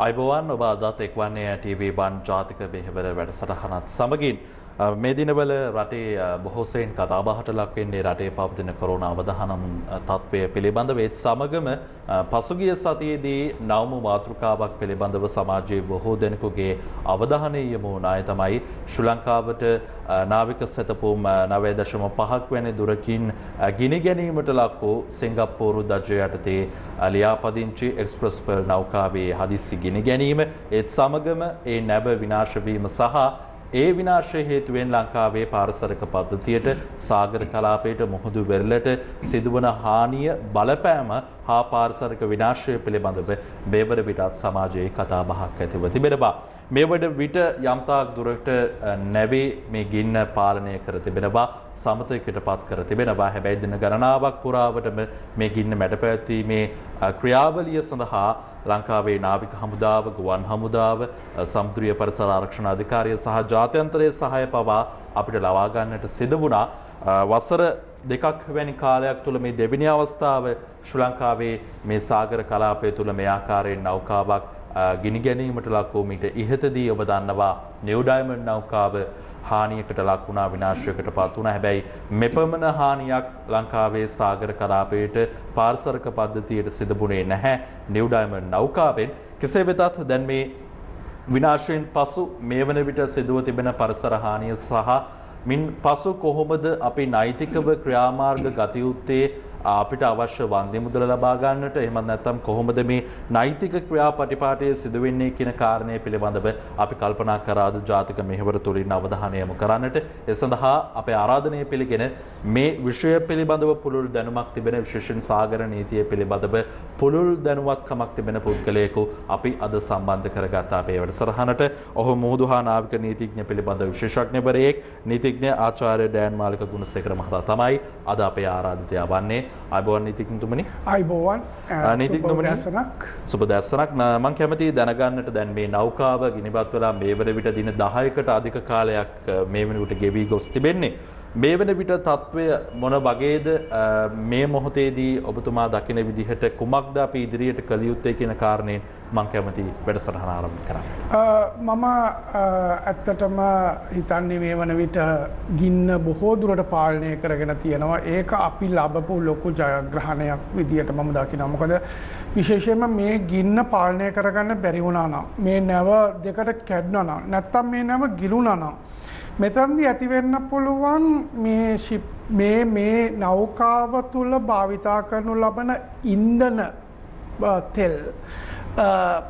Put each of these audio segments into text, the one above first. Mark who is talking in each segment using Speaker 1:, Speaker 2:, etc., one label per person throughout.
Speaker 1: අයිබෝවන් ඔබ අදත් එක්වන්නේ TV බන් ජාතික බෙහෙවර වැඩසටහනත් සමගින් මේ දිනවල රටේ බොහෝසයෙන් කතාබහට ලක්වෙන්නේ රටේ පවතින කොරුණ අවධහනම් තත්ත්වය පිළිබඳව. ඒත් සමගම පසුගිය සතියේදී නවම මාතෘකාවක් පිළිබඳව සමාජයේ බොහෝ දෙනෙකුගේ අවධානය යොමු වුණ අය තමයි ශ්‍රී ලංකාවට නාවික සැතපුම් නවය දශම පහක් වැනි දුරකින් ගිනි ගැනීමට ලක් වූ සිංගප්පූරු දජය යටතේ ලියාපදිංචි එක්ස්ප්‍රස් පර් නෞකාවේ හදිස්සි ගිනි ගැනීම. ඒත් සමගම ඒ නැබ විනාශවීම සහ ඒ විනාශය හේතුවෙන් ලංකාවේ පාරිසරික පද්ධතියට සාගර කලාපයට මුහුදු වෙරළට සිදුවන හානිය බලපෑම හා පාරිසරික විනාශය පිළිබඳව මේවන විටත් සමාජයේ කතා බහක් ඇතිව තිබෙනවා. මේවට විට යම්තාක් දුරට නැවේ මේ ගින්න පාලනය කර තිබෙනවා සමතයකට පත් කර තිබෙනවා හැබැයි දින ගණනාවක් පුරාවටම මේ ගින්න මැට පැවැත්වීමේ ක්‍රියාවලිය සඳහා ලංකාවේ නාවික හමුදාව ගුවන් හමුදාව සමුද්‍රිය පරිසර ආරක්ෂණ අධිකාරිය සහ ජාත්‍යන්තරයේ සහාය පවා අපිට ලබා ගන්නට සිදු වුණා. වසර දෙකක් වැනි කාලයක් තුළ මේ දෙවෙනි අවස්ථාව ශ්‍රී ලංකාවේ මේ සාගර කලාපය තුළ මේ ආකාරයෙන් නෞකාවක් ගිනි ගැනීමට ලක් වූ මිට ඉහතදී ඔබ දන්නවා නිව් ඩයමන්ඩ් නෞකාව හානියකට ලක් වුණා විනාශයකට පත් වුණා. හැබැයි මෙපමණ හානියක් ලංකාවේ සාගර කලාපයට පාරිසරික පද්ධතියට සිදුුනේ නැහැ නිව් ඩයමන්ඩ් නෞකාවෙන්. කෙසේ වෙතත් දැන් මේ විනාශයෙන් පසු මේ වන විට සිදුව තිබෙන පරිසර හානිය සහ මින් පසු කොහොමද අපි නෛතිකව ක්‍රියාමාර්ග ගත යුත්තේ අපිට අවශ්‍ය වන්දි මුදල ලබා ගන්නට. එහෙමත් නැත්නම් කොහොමද මේ නෛතික ක්‍රියාපටිපාටිය සිදු වෙන්නේ කියන කාරණය පිළිබඳව අපි කල්පනා කරාද ජාතික මෙහෙවර තුලින් අවධානය යොමු කරන්නට. ඒ සඳහා අපේ ආරාධනය පිළිගෙන මේ විෂය පිළිබඳව පුළුල් දැනුමක් තිබෙන විශේෂයෙන් සාගර නීතිය පිළිබඳව පුළුල් දැනුවත්කමක් තිබෙන පුද්ගලයෙකු අපි අද සම්බන්ධ කරගත් අපේ වැඩසටහනට. ඔහු මුහුදු හා නාවික නීතිඥ පිළිබඳ විශේෂඥවරයෙක්. නීතිඥ ආචාර්ය ඩෑන් මාලික ගුණසේකර මහතා තමයි අද අපේ ආරාධිතයා වන්නේ. අයිබෝවන් නීතිකතුමනි
Speaker 2: අයිබෝවන්
Speaker 1: නීතික්නමනක් සුප දැස්සනක් මං කැමති දැනගන්නට දැන් මේ නෞකාව ගිනිබත් වෙලා මේ වන විට දින දහයකට අධික කාලයක් මේ වනට ගෙවී ගොස් තිබෙන්නේ මේ වන විට තත්ත්වය මොන වගේද මේ මොහොතේදී ඔබතුමා දකින විදිහට කුමක්ද අපි ඉදිරියට කළ යුත්තේ කියන කාරණයෙන් මං කැමති වැඩසටහන ආරම්භ කරන්න.
Speaker 2: මම ඇත්තටම හිතන්නේ මේ වන විට ගින්න බොහෝ දුරට පාලනය කරගෙන තියෙනවා ඒක අපි ලබපු ලොකු ජයග්‍රහණයක් විදියට මම දකිනවා. මොකද විශේෂයෙන්ම මේ ගින්න පාලනය කරගන්න බැරි වුණා නම් මේ නැව දෙකට කැඩුණා නම් නැත්තම් මේ නැව ගිලුණා නම් මෙතන්දි ඇතිවෙන්න පුළුවන් මේ මේ නෞකාව තුළ භාවිතා කරනු ලබන ඉන්දන තෙල්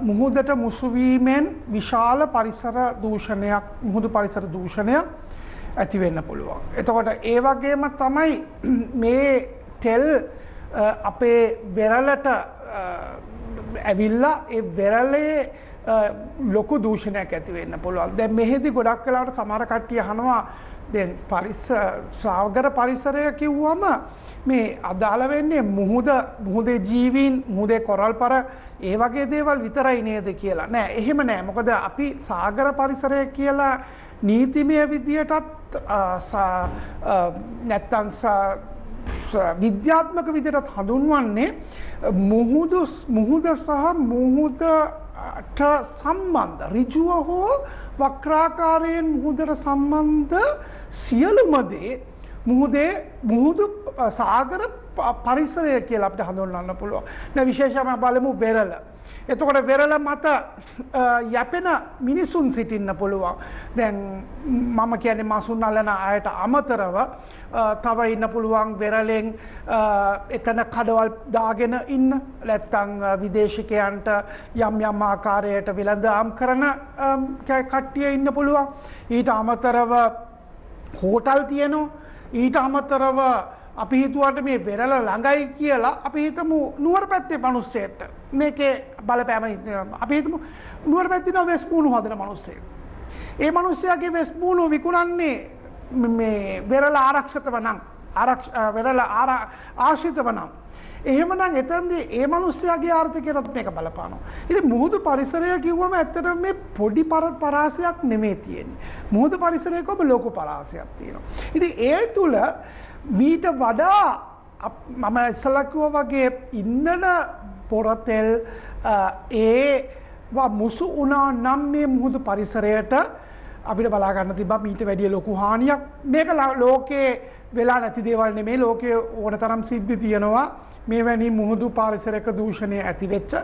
Speaker 2: මුහුදට මුසුවීමෙන් විශාල පරිසර දූෂණයක් මුහුදු පරිසර දූෂණයක් ඇතිවෙන්න පුළුවන්. එතකොට ඒ වගේම තමයි මේ තෙල් අපේ වෙරලට ඇවිල්ලා ඒ වෙරලේ ලොකු දූෂණයක් ඇතිවෙන්න පුළුවන්. දැ මෙහෙදි ගොඩක් කලාට සමර කට්ටිය හනවා දැන් පරිස්ස ශ්‍රාවගර පරිසරය කිව්වම මේ අදාළ වෙන්නේ මුහුද මුහුදේ ජීවීන් මුහුදේ කොරල් පර ඒ වගේ දේවල් විතරයි නේද කියලා. නෑ එහෙම නෑ. මොකද අපි සාගර පරිසරය කියලා නීතිමය විදියටත් නැත්තං විද්‍යාත්මක විදිරත් හඳුන්වන්නේ මුහුදු මුහුද සහ මුහුද ට සම්බන්ධ රිජුව හෝ වක්‍රාකාරයෙන් මුහුදට සම්බන්ධ සියලුමදේ මුහුදේ මුහුදු සාගර පරිසරය කියලා අපට හඳුන්වන්න පුළුවන්. නැ විශේෂම බලමු වෙරල. එතකොට වෙරල මත යැපෙන මිනිසුන් සිටින්න පුළුවන්. දැන් මම කියන්නේ මසුන් අලන අයට අමතරව තව ඉන්න පුළුවන් වෙරලෙන් එතන කඩවල් දාගෙන ඉන්න නැත්තං විදේශිකයන්ට යම් යම් ආකාරයට විලඳාම් කරන කට්ටිය ඉන්න පුළුවන්. ඊට අමතරව හෝටල් තියනවා ඊට අමතරව අපි හිතුවට මේ වෙරල ළඟයි කියලා අපි හිතමු නුවර පැත්තේ මනුස්සයට මේකේ බලපෑම අපි හිතමු නුවර පැත්තින වෙස් මූුණු හදන මනුස්සේ. ඒ මනුස්සයාගේ වෙස් මූුණු විකුණන්නේ මේ වෙරල ආරක්ෂතව නම් වෙරල ආශිතව නම්. එහෙමනම් එතන්දී ඒ මනුස්්‍යයාගේ ආර්ථකයටත් මේක බලපානවා. ඉති මුහුදු පරිසරය කිව්වම ඇත්තට මේ පොඩි පර පරාසයක් නෙමේ තියෙන්නේ. මුහුදු පරිසරයකොම ලොකු පරාසයක් තියෙනවා. ඉති ඒ තුළ මීට වඩා මම ඉස්සලකුව වගේ ඉන්නන පොරතෙල් ඒ වා මුසු වනා නම් මේ මුහුදු පරිසරයට අපිට බලාගන්න තිබ මීට වැඩිය ලොකු හානියක්. මේක ල- ලෝකයේ වෙලා නැති දේවල් නෙමේ. ලෝකය ඕන තරම් සිද්ධි තියෙනවා. මේ වැනි මුහුදු පාරිසරක දූෂණය ඇතිවෙච්ච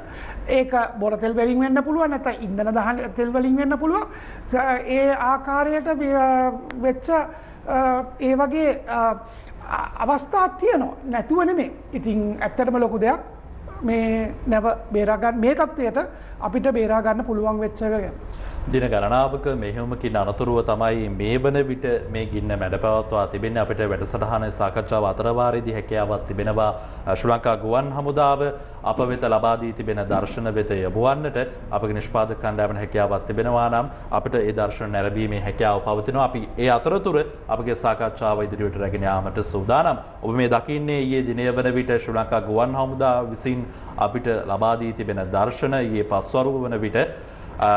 Speaker 2: ඒක බොරතෙල් වලින් වෙන්න පුළුව නැත ඉන්දන දහන තෙල් වලින් වෙන්න පුළුව ස- ඒ ආකාරයට ව්‍ය- වෙච්ච අ, ඒ වගේ අ, අ- අවස්ථාත් තියනවා. නැතුව නෙමේ. ඉතින් ඇත්තටම ලොකු දෙයක්. මේ නැව බේරාගන්න මේ තත්වයට අපිට බේරාගන්න පුළුවන් වෙච්චක
Speaker 1: දින ගණනාවක මෙහෙමකින් අනතුරුව තමයි මේ වන විට මේ ගින්න මැඩ පවත්වා තිබෙන අපිට වැඩසටහන සාකච්ඡාව අතරවාරයේදී හැකියාවක් තිබෙනවා. අ, ශ්‍රී ලංකා ගුවන් හමුදාව අප වෙත ලබා දී තිබෙන දර්ශන වෙත යොමුවන්නට අපගේ නිෂ්පාදක කණ්ඩායමට හැකියාවක් තිබෙනවා නම් අපිට ඒ දර්ශන නැරඹීමේ හැකියාව පවතිනවා. අපි ඒ අතරතුර අපගේ සාකච්ඡාව ඉදිරියට රැගෙන යාමට සූදානම්. ඔබ මේ දකින්නේ ඊයේ දිනය වන විට ශ්‍රී ලංකා ගුවන් හමුදාව විසින් අපිට ලබා දී තිබෙන දර්ශන ඊයේ පස්වරු වන විට අ,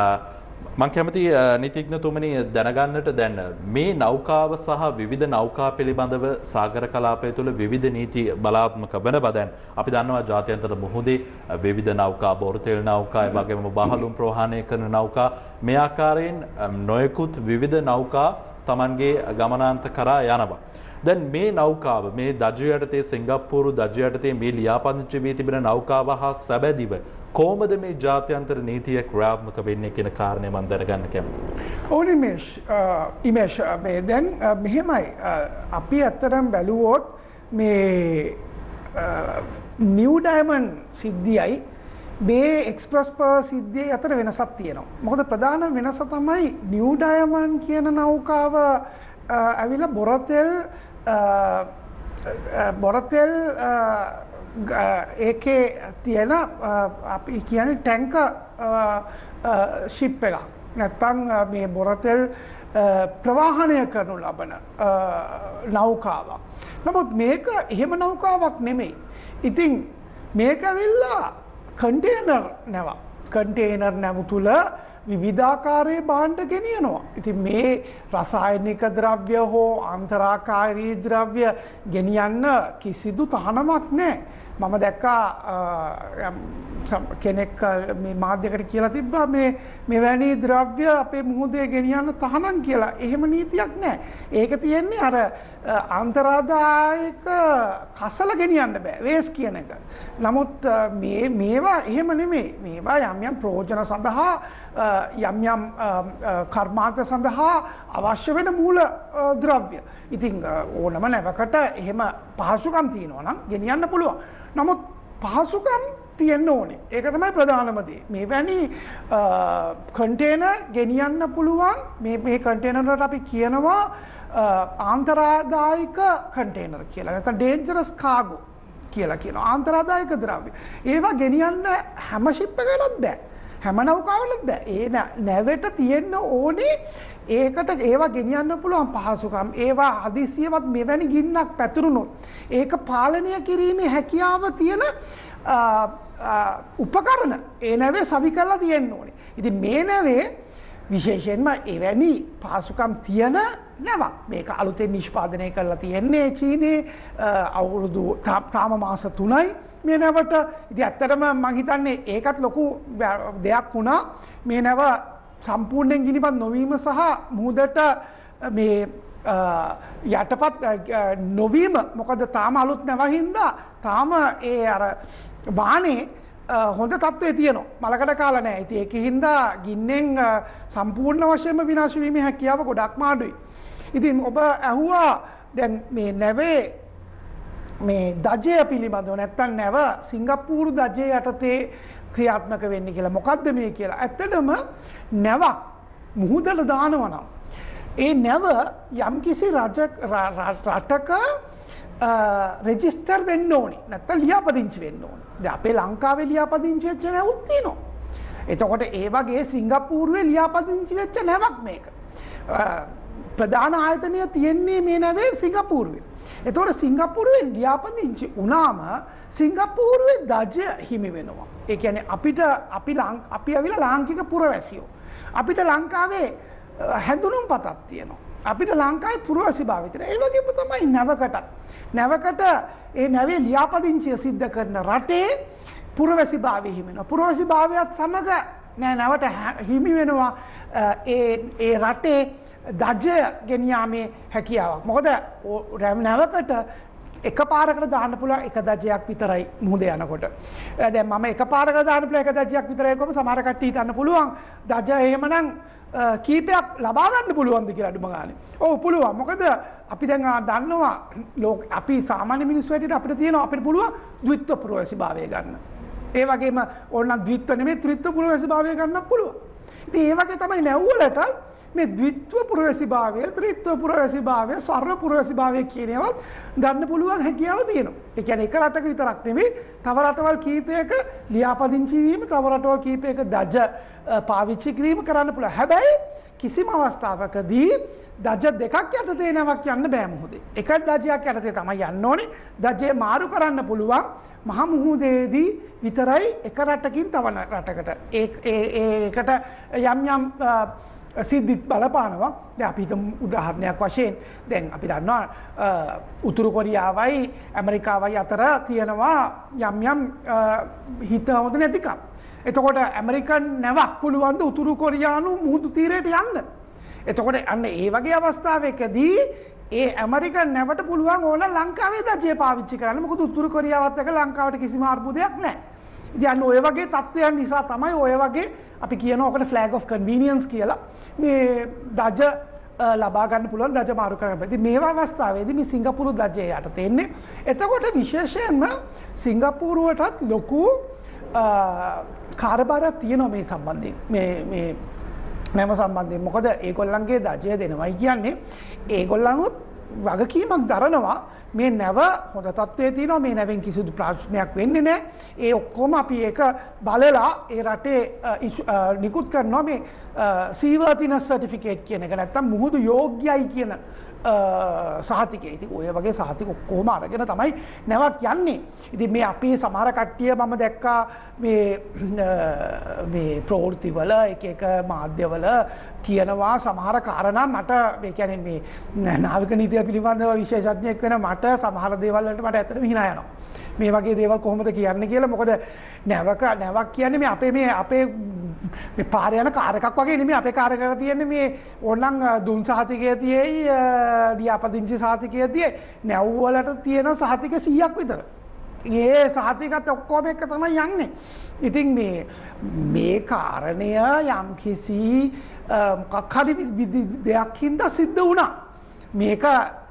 Speaker 1: මං කැමති නිතිඥතුමනි දැනගන්නට දැන් මේ නෞකාව සහ විවිධ නෞකා පිළිබඳව සාගර කලාපය තුළ විවිධ නීති බලාත්මක වන බදැන් අපි දන්නවා ජාත්‍යන්තර මුහුදේ විවිධ නෞකා බෝර්තෙල් නෞකා ඒ වගේම බහලුම් ප්‍රවාහණය කරන නෞකා මේ ආකාරයෙන් අම්, නොයෙකුත් විවිධ නෞකා තමන්ගේ ගමනාන්ත කරා යනවා. දැන් මේ නෞකාව මේ දජ යටතේ සිංගප්පූරු දජ යටතේ මේ ලියාපදිංචි වී තිබෙන නෞකාව හා සැබැදිව කොහොමද මේ ජාත්‍යන්තර නීතිය ක්‍රියාත්මක වෙන්නේ කියන කාරණය මම දැනගන්න කැමතියි.
Speaker 2: ඕන මේෂ් ඉමේශ් මේ දැන් අ, මෙහෙමයි අ, අපි ඇත්තරම් බැලුවෝත් මේ නිවඩයිමන් සිද්ධියයි මේ එක්ස්ප්‍රස් ප සිද්ධිය අතර වෙනසත් තියෙනවා. මොකද ප්‍රධාන වෙනස තමයි නිවඩයමන් කියන නෞකාව අ, ඇවිල බොරතෙල් අ, අ, බොරතෙල් අ, ග- ඒකේ තියෙන අ, අපි කියන ටැංක ශිප් එකක් නැත්තං අ, මේ බොරතෙල් අ, ප්‍රවාහනය කරනු ලබන අ, නෞකාවක්. නමුත් මේක එහෙම නෞකාවක් නෙමෙයි. ඉතින් මේක ඇවිල්ලා කන්ටේනර් නැව කන්ටේනර් නැව තුළ විවිධාකාරයේ බාණ්ඩ ගෙනියනවා. ඉතින් මේ රසායනික ද්‍රව්‍ය හෝ අන්තරාකාරී ද්‍රව්‍ය ගෙනියන්න කිසිදු තහනමක් නෑ. මම දැක්කා අ, යම් සම්- කෙනෙක් අ, මේ මාධ්‍යකට කියලා තිබ්බා මේ මෙවැනි ද්‍රව්‍ය අපේ මුහුදේ ගෙනියන්න තහනම් කියලා එහෙම නීතියක් නෑ. ඒක තියෙන්නේ අර අ, අන්තරාදායක කසල ගෙනියන්න බෑ වේස් කියන එක. නමුත් අ, මේ මේවා එහෙම නෙමේ මේවා යම් යම් ප්‍රෝජන සඳහා අ, යම් යම් අ, අ, කර්මාන්ත සඳහා අවශ්‍ය වෙන මූල අ, ද්‍රව්‍ය. ඉතිං අ, ඕනම නැවකට එහෙම පහසුකම් තියෙනවා නම් ගෙනියන්න පුළුවන්. නමුත් පහසුකම් තියෙන්න්න ඕනේ. ඒක තමයි ප්‍රධානමදේ මේ වැනි කන්ටේන ගෙනියන්න පුළුවන්. මේ මේ කන්ටේනරට අපි කියනවා අ, ආන්තරාදායික කන්ටේනර් කියලා. නැත ඩේන්ජරස් කාගු කියලා කියන ආන්තරාදායක ද්‍රව්‍ය. ඒවා ගෙනියන්න හැම ශිප්පකටත් බෑ. හැම නෞකාවලත් බෑ. ඒ නෑ- නැවට තියෙන්න ඕනේ ඒකට ඒවා ගෙනියන්න පුළුවන් පහසුකම්. ඒවා අදිසියවත් මෙවැනි ගින්නක් පැතුරුණොත් ඒක පාලනය කිරීමේ හැකියාව තියෙන අ, අ, උපකරණ. ඒ නැවේ සවි කරලා තියෙන්න ඕනේ. ඉති මේ නැවේ විශේෂයෙන්ම එවැනි පාසුකම් තියන නැවක්. මේක අලුතෙන් නිෂ්පාදනය කරලා තියෙන්නේ චීනයේ අ, අවුරුදු තා- තාම මාස තුනයි මේ නැවට. ඉති ඇත්තටම මහිතන්නේ ඒකත් ලොකු බැ- දෙයක් වුණා. මේ නැව සම්පූර්ණයෙන් ගිනිපත් නොවීම සහ මුහදට මේ අ, යටපත් අ, අ, නොවීම මොකද තාම අලුත් නැවහින්දා තාම ඒ අර වානේ අ, හොඳ තත්ත්වය තියනවා මලකට කාල නෑ ඇති එක හින්දා ගින්නෙන් අ, සම්පූර්ණ වශයම විනාශවීම හැකියාව ගොඩක් මාඩුයි. ඉතින් ඔබ ඇහුවා දැන් මේ නැවේ මේ දජය පිළිබඳව නැත්තන් නැව සිංගප්පූරු දජය යටතේ ක්‍රියාත්මක වෙන්න කියලා මොකක්ද මේ කියලා ඇත්තටම නැවක් මුහුදල දානවනම්. ඒ නැව යම්කිසි රජ ර- ර- රටක රෙජිස්ටර් වෙන්න ඕනි නැත්ත ලියාපදිංචි වෙන්න ඕන ද අපේ ලංකාවේ ලියාපදිංචි වෙච්ච නැවුත්ති නවා. එතකොට ඒ වගේ සිංගපූර්ුවේ ලියාපදිංචි වෙච්ච නැවක් මේක. අ, ප්‍රධාන ආයතනය තියෙන්නේ මේ නැවේ සිංගපූර්ුවේ. එතවට සිංගපුරුවෙන් ලියාපදිංචි උනාම සිංගපූරුවේ දජය හිමි වෙනවා. ඒඇන අපිට අපි ලං අපි ඇවිල ලාංකික පුරවැසියෝ. අපිට ලංකාවේ අ, හැඳුනුම් පතත් තියෙනවා. අපිට ලංකායි පුරුවසි භාවිතන ඒවගේ තමයි නැවකටත්. නැවකට ඒ නැවේ ලියාපදිංචිය සිද්ධ කරන රටේ පුරවැසි භාවය හිමෙන. පුරවසි භාවයක් සමඟ නෑ නැවට හැ- හිමි වෙනවා අ, ඒ ඒ රටේ දජය ගෙනයාමේ හැකියාවක්. මොකද ඕ- රැම් නැවකට එක පාරකට දාන්න පුළ එක දජයක් විතරයි මුහද යනකොට. ඇද ම එක පාරක දාන පල එක දජයක් විතරයකොම සමරකට්ටී තන්න පුළුවන් දජ එහෙමනං කීපයක් ලබාගන්න පුළුවන්ද කියලා අඩුම ගාන. ඕ පුළුවන් මොකද අපි දැන් දන්නවා ලෝක අපි සාමාන්‍ය මිනිස්වැට අපිට තියෙන අපිට පුළුව දවිත්ව පුරවැසි භාවය ගන්න. ඒ වගේම ඔන්න දවිත්වනේ ත්‍රිත්ව පුරවැසි භාවය ගන්න පුළුව. ඉති ඒවගේ තමයි නැව්වලට මේ දවිත්ව පුරවැසි භාවය ත්‍රිත්ව පුරවැසි භාවය සර්ව පුරවැසි භාවය කියනවත් ගන්න පුළුවන් හැකියාව තියෙනවා. එකැන එක රටක විතරක් නෙමේ තව රටවල් කීපයක ලියාපදිංචිවීම තව රටවල් කීපයක දජ අ, පාවිච්චි කිරීම කරන්න පුළ හැබැයි කිසිම අවස්ථාවකදී දජ දෙකක් යටතේ නැවක් යන්න බෑමුහුදේ. එක දජයක් යටතේ තම යන්න ඕනේ දජය මාරු කරන්න පුළුවන් මහමුහුදේදී විතරයි එක රටකින් තවන රටකට ඒ- ඒ- ඒකට යම් යම් අ, සිද්ධිත් බලපානවා ද අපිත උදාහරණයක් වශයෙන් දැන් අපි දන්නවා අ, උතුරු කොරියාවයි ඇමරිකාවයි අතර තියෙනවා යම් යම් අ, හිත හොද නැතිකම්. එතකොට ඇමරිකන් නැවක් පුළුවන්ද උතුරු කොරියානු මුහුදු තීරයට යන්න. එතකොට අන්න ඒ වගේ අවස්ථාවකදී ඒ ඇමරිකන් නැවට පුළුවන් ඕන ලංකාවේ දජය පාවිච්චි කරන්න මොකද උතුරු කොරියාවත් එක ලංකාවට කිසිම අර්බුදයක් නෑ. ඉතින් ඔය වගේ තත්ත්වයන් නිසා තමයි ඔය වගේ අපි කියන ඕකට ෆ්ලෑග් of කන්වීනියන්ස් කියලා. මේ දජ අ, ලබාගන්න පුළුවන් දජ මාරු කරන්න ඇති මේවා අවස්ථාවේද මේ සිංගපුරු දජය යට තියෙන්නේ එතකොට විශේෂයෙන්ම සිංගපූරුවටත් ලොකු අ, කාරබාරයක් තියෙනවා මේ සම්බන්ධයෙන්. මේ- මේ නැම සම්බන්ධය මොකද ඒගොල්ලන්ගේ දජය දෙනවයි කියන්නේ. ඒගොල්ලනුත් වගකීමක් දරනවා. මේ නැව හොඳ තත්වය තියනවා. මේ නැවෙන් කිසිදු ප්‍රශ්නයක් වෙන්නේ නෑ ඒ ඔක්කොම අපි ඒක බලලා ඒ රටේ අ, ඉශු- අ, නිකුත් කරනවා. මේ සීවතින සටිෆිකේට් කියන එක. නැත්තම් මුහුදු යෝග්‍යයි කියන සහතික ඉති ඔය වගේ සහතික ඔක්කෝම අරගෙන තමයි නැවක් යන්නේ. ඉති මේ අපි සමහර කට්ටිය මම දැක්කා මේ මේ ප්‍රෝෘතිවල එක එක මාධ්‍යවල කියනවා සමහර කාරණා මට මේකැන මේ නාවික නීතිය පිළිබඳව විශේෂඥයක් වෙන මට සමහර දේවල්ලට මට ඇතට හිනායනවා. මේ වගේ දේවල් කොහොමද කියන්න කියලා මොකද නැවක නැවක් කියන්නේ මේ අපේ මේ අපේ මේ පාරයන කාරකක් වගේ නෙමේ අපේ කාරකර තියෙන්නේ මේ ඕනනම් දුන් සහතිකය තියෙයි ඩියාපදිංචි සාතිකය තිය නැව්වලට තියෙන සහතික සීයක් විතර. ඒ සහතිකත් ඔක්කෝම එක තමයි යන්නේ. ඉතින් මේ මේ කාරණය යම් කිසි කක්හරි දෙයක් හින්ද සිද්ධ වුණා. මේක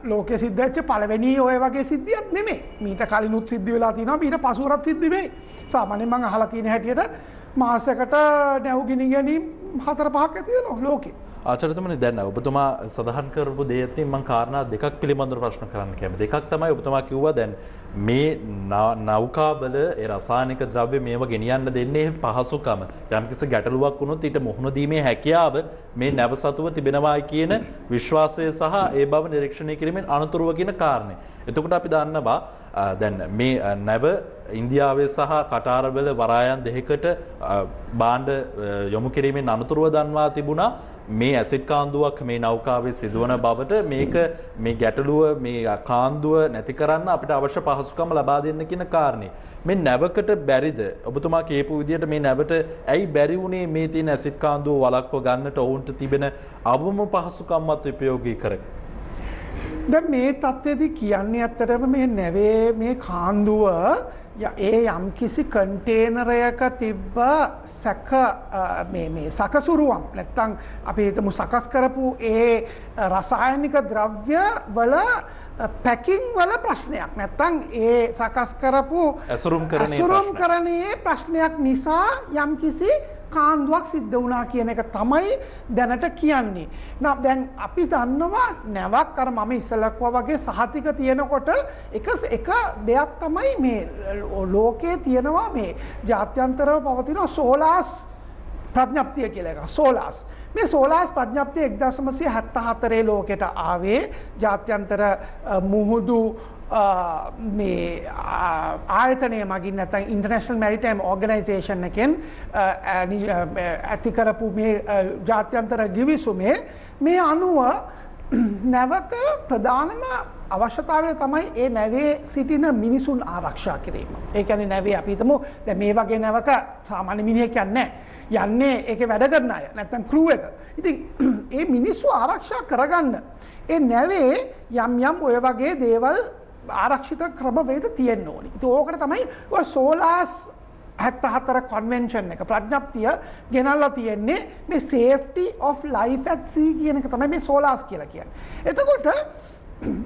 Speaker 2: ලෝක සිද්ධච්ච පලවෙනි ඔය වගේ සිද්ධියත් නෙමේ මීට කලිනුත් සිද්ධ වෙලා තිනවා මීට පසුරත් සිද්ධවේ සාමාන්‍ය මං අහලා තියෙන හැටියට මාසකට නැව්ගිනි ගැනීම් හතර පහක් ඇතිවෙන ලෝකේ.
Speaker 1: ආචරතමනි දැන්න ඔබතුමා සඳහන් කරපු දේතින් මං කාරණා දෙකක් පිළිබඳව ප්‍රශ්න කරන්න කැමති දෙකක් තමයි ඔබතුමා කිව්වා දැන් මේ න- නෞකාබල ඒ රසායනික ද්‍රව්‍ය මේව ගෙනියන්න දෙන්නේ පහසුකම යම්කිසි ගැටලුවක් වුණොත් ඊට මුහුණ දීමේ හැකියාව මේ නැව සතුව තිබෙනවායි කියන විශ්වාසය සහ ඒ බව නිරීක්ෂණය කිරීමෙන් අනතුරුව කියන කාරණය. එතකොට අපි දන්නවා අ, දැන් මේ අ, නැව ඉන්දියාවේ සහ කටාරවල වරායන් දෙකකට බාණ්ඩ යොමු කිරීමෙන් අනතුරුව දන්වා තිබුණා මේ ඇසිට් කාන්දුවක් මේ නෞකාවේ සිදුවන බවට මේක මේ ගැටලුව මේ කාන්දුව නැති කරන්න අපිට අවශ්‍ය පහසුකම ලබා දෙන්න කියන කාරණේ. මේ නැවකට බැරිද ඔබතුමා කියපු විදිහට මේ නැවට ඇයි බැරි වුණේ මේ තියෙන ඇසිඩ් කාන්දුව වළක්ව ගන්නට ඔවුන්ට තිබෙන අවම පහසුකම්වත් උපයෝගී කරගෙන.
Speaker 2: ද මේ තත්ත්වයේදී කියන්නේ ඇත්තටම මේ නැවේ මේ කාන්දුව ඒ යම්කිසි කන්ටේනරයක තිබ්බ සැක මේ- මේ සකසුරුවම් නැත්තං අපි හිතමු සකස් කරපු ඒ රසායනික ද්‍රව්‍ය වල පැකින් වල ප්‍රශ්නයක් නැත්තං ඒ සකස් කරපු
Speaker 1: ඇසුරුම්.
Speaker 2: කරණයේ ප්‍රශ්නයක් නිසා යම්කිසි කාන්දුවක් සිද්ධ වනා කියන එක තමයි දැනට කියන්නේ. නම් දැන් අපි දන්නවා නැවක් අර මම ඉස්සලක්ව වගේ සහතික තියෙනකොට එක එක දෙයක් තමයි මේ ලෝකයේ තියෙනවා මේ ජාත්‍යන්තරව පවතින සෝලාස් ප්‍රඥප්තිය කියල එක සෝලාස්. මේ සෝලාස් ප්‍රඥප්තිය එක්දශමසය හැත්ත හතරේ ලෝකෙට ආවේ ජාත්‍යන්තර අ, මුහුදු අ, මේ ආ, ආයතනය මගින් නැත ඉන්ටර්නශල් මැරිටයිම් ඕගනයිසේෂන් එකෙන් අ, ඇනි- අ, ඇතිකරපු මේ අ, ජාත්‍යන්තර ගිවිසුමේ මේ අනුව නැවක ප්‍රධානම අවශ්‍යතාවය තමයි ඒ නැවේ සිටින මිනිසුන් ආරක්ෂා කිරීම. ඒකැන නැවේ අපිතම දැ මේ වගේ නැවක සාමාන්‍ය මිනිියක් යන්න යන්නේ ඒක වැඩ කරන අය නැත්තන් කරුව එක. ඉති ඒ මිනිස්සු ආරක්ෂා කරගන්න. ඒ නැවේ යම් යම් ඔය වගේ දේවල් ආරක්ෂිත ක්‍රමවේද තියෙන් ඕනි. ති ඕකට තමයි සෝලාස් හැත්ත හතර කොන්වෙන්ෂන් එක ප්‍රඥප්තිය ගෙනල්ලා තියෙන්නේ මේ සේෆ්ටි of ලයිෆ ඇත්සී කියනක තමයි මේ සෝලාස් කියලා කියන්න. එතකොට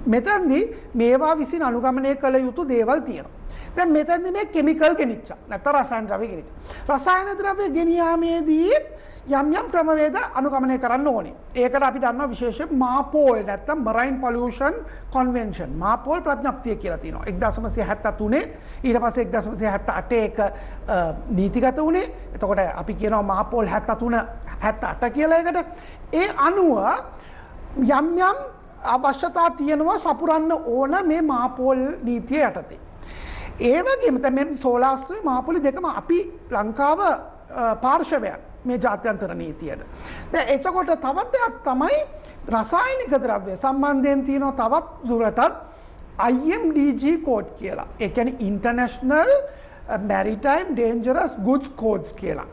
Speaker 2: මෙතන්දි මේවා විසින් අනුගමනය කළ යුතු දේවල් තියෙනවා. දැන් මෙතැන්දි මේ කෙමිකල් ගෙනනිච්ච නැත රසායන ද්‍රව්‍ය ගෙනනිච්ච. රසායන ද්‍රව්‍ය ගෙනියාමේදී යම් යම් ක්‍රමවේද අනුගමනය කරන්න ඕනේ. ඒකට අපි දන්නවා විශේෂ මාපෝල් නැත්තම් මරයින් පොලියුෂන් කොන්වෙන්ෂන් මාපෝල් ප්‍රඥප්තිය කියලා තියෙනවා. 1973 ඊට පස්සේ 1978 එක නීතිගත වුණේ. එතකොට අපි කියනවා මාපෝල් 73 78 කියලා එකට. ඒ අනුව යම් යම් අවශ්‍යතා තියෙනවා සපුරන්න ඕන මේ මාපෝල් නීතිය යටතේ. ඒවගේම තැම සෝලාස්ත්‍රය මාපොලි දෙකම අපි ලංකාව පාර්ශවයන් මේ ජාත්‍යන්තර නීතියට. ද එතකොට තවත් දෙයක් තමයි රසායනික ද්‍රව්‍ය සම්බන්ධයෙන් තියනො තවත් දුරටත් IMDG කෝඩ් කියලා. එකැන international maritime dangerous good codes කියලා.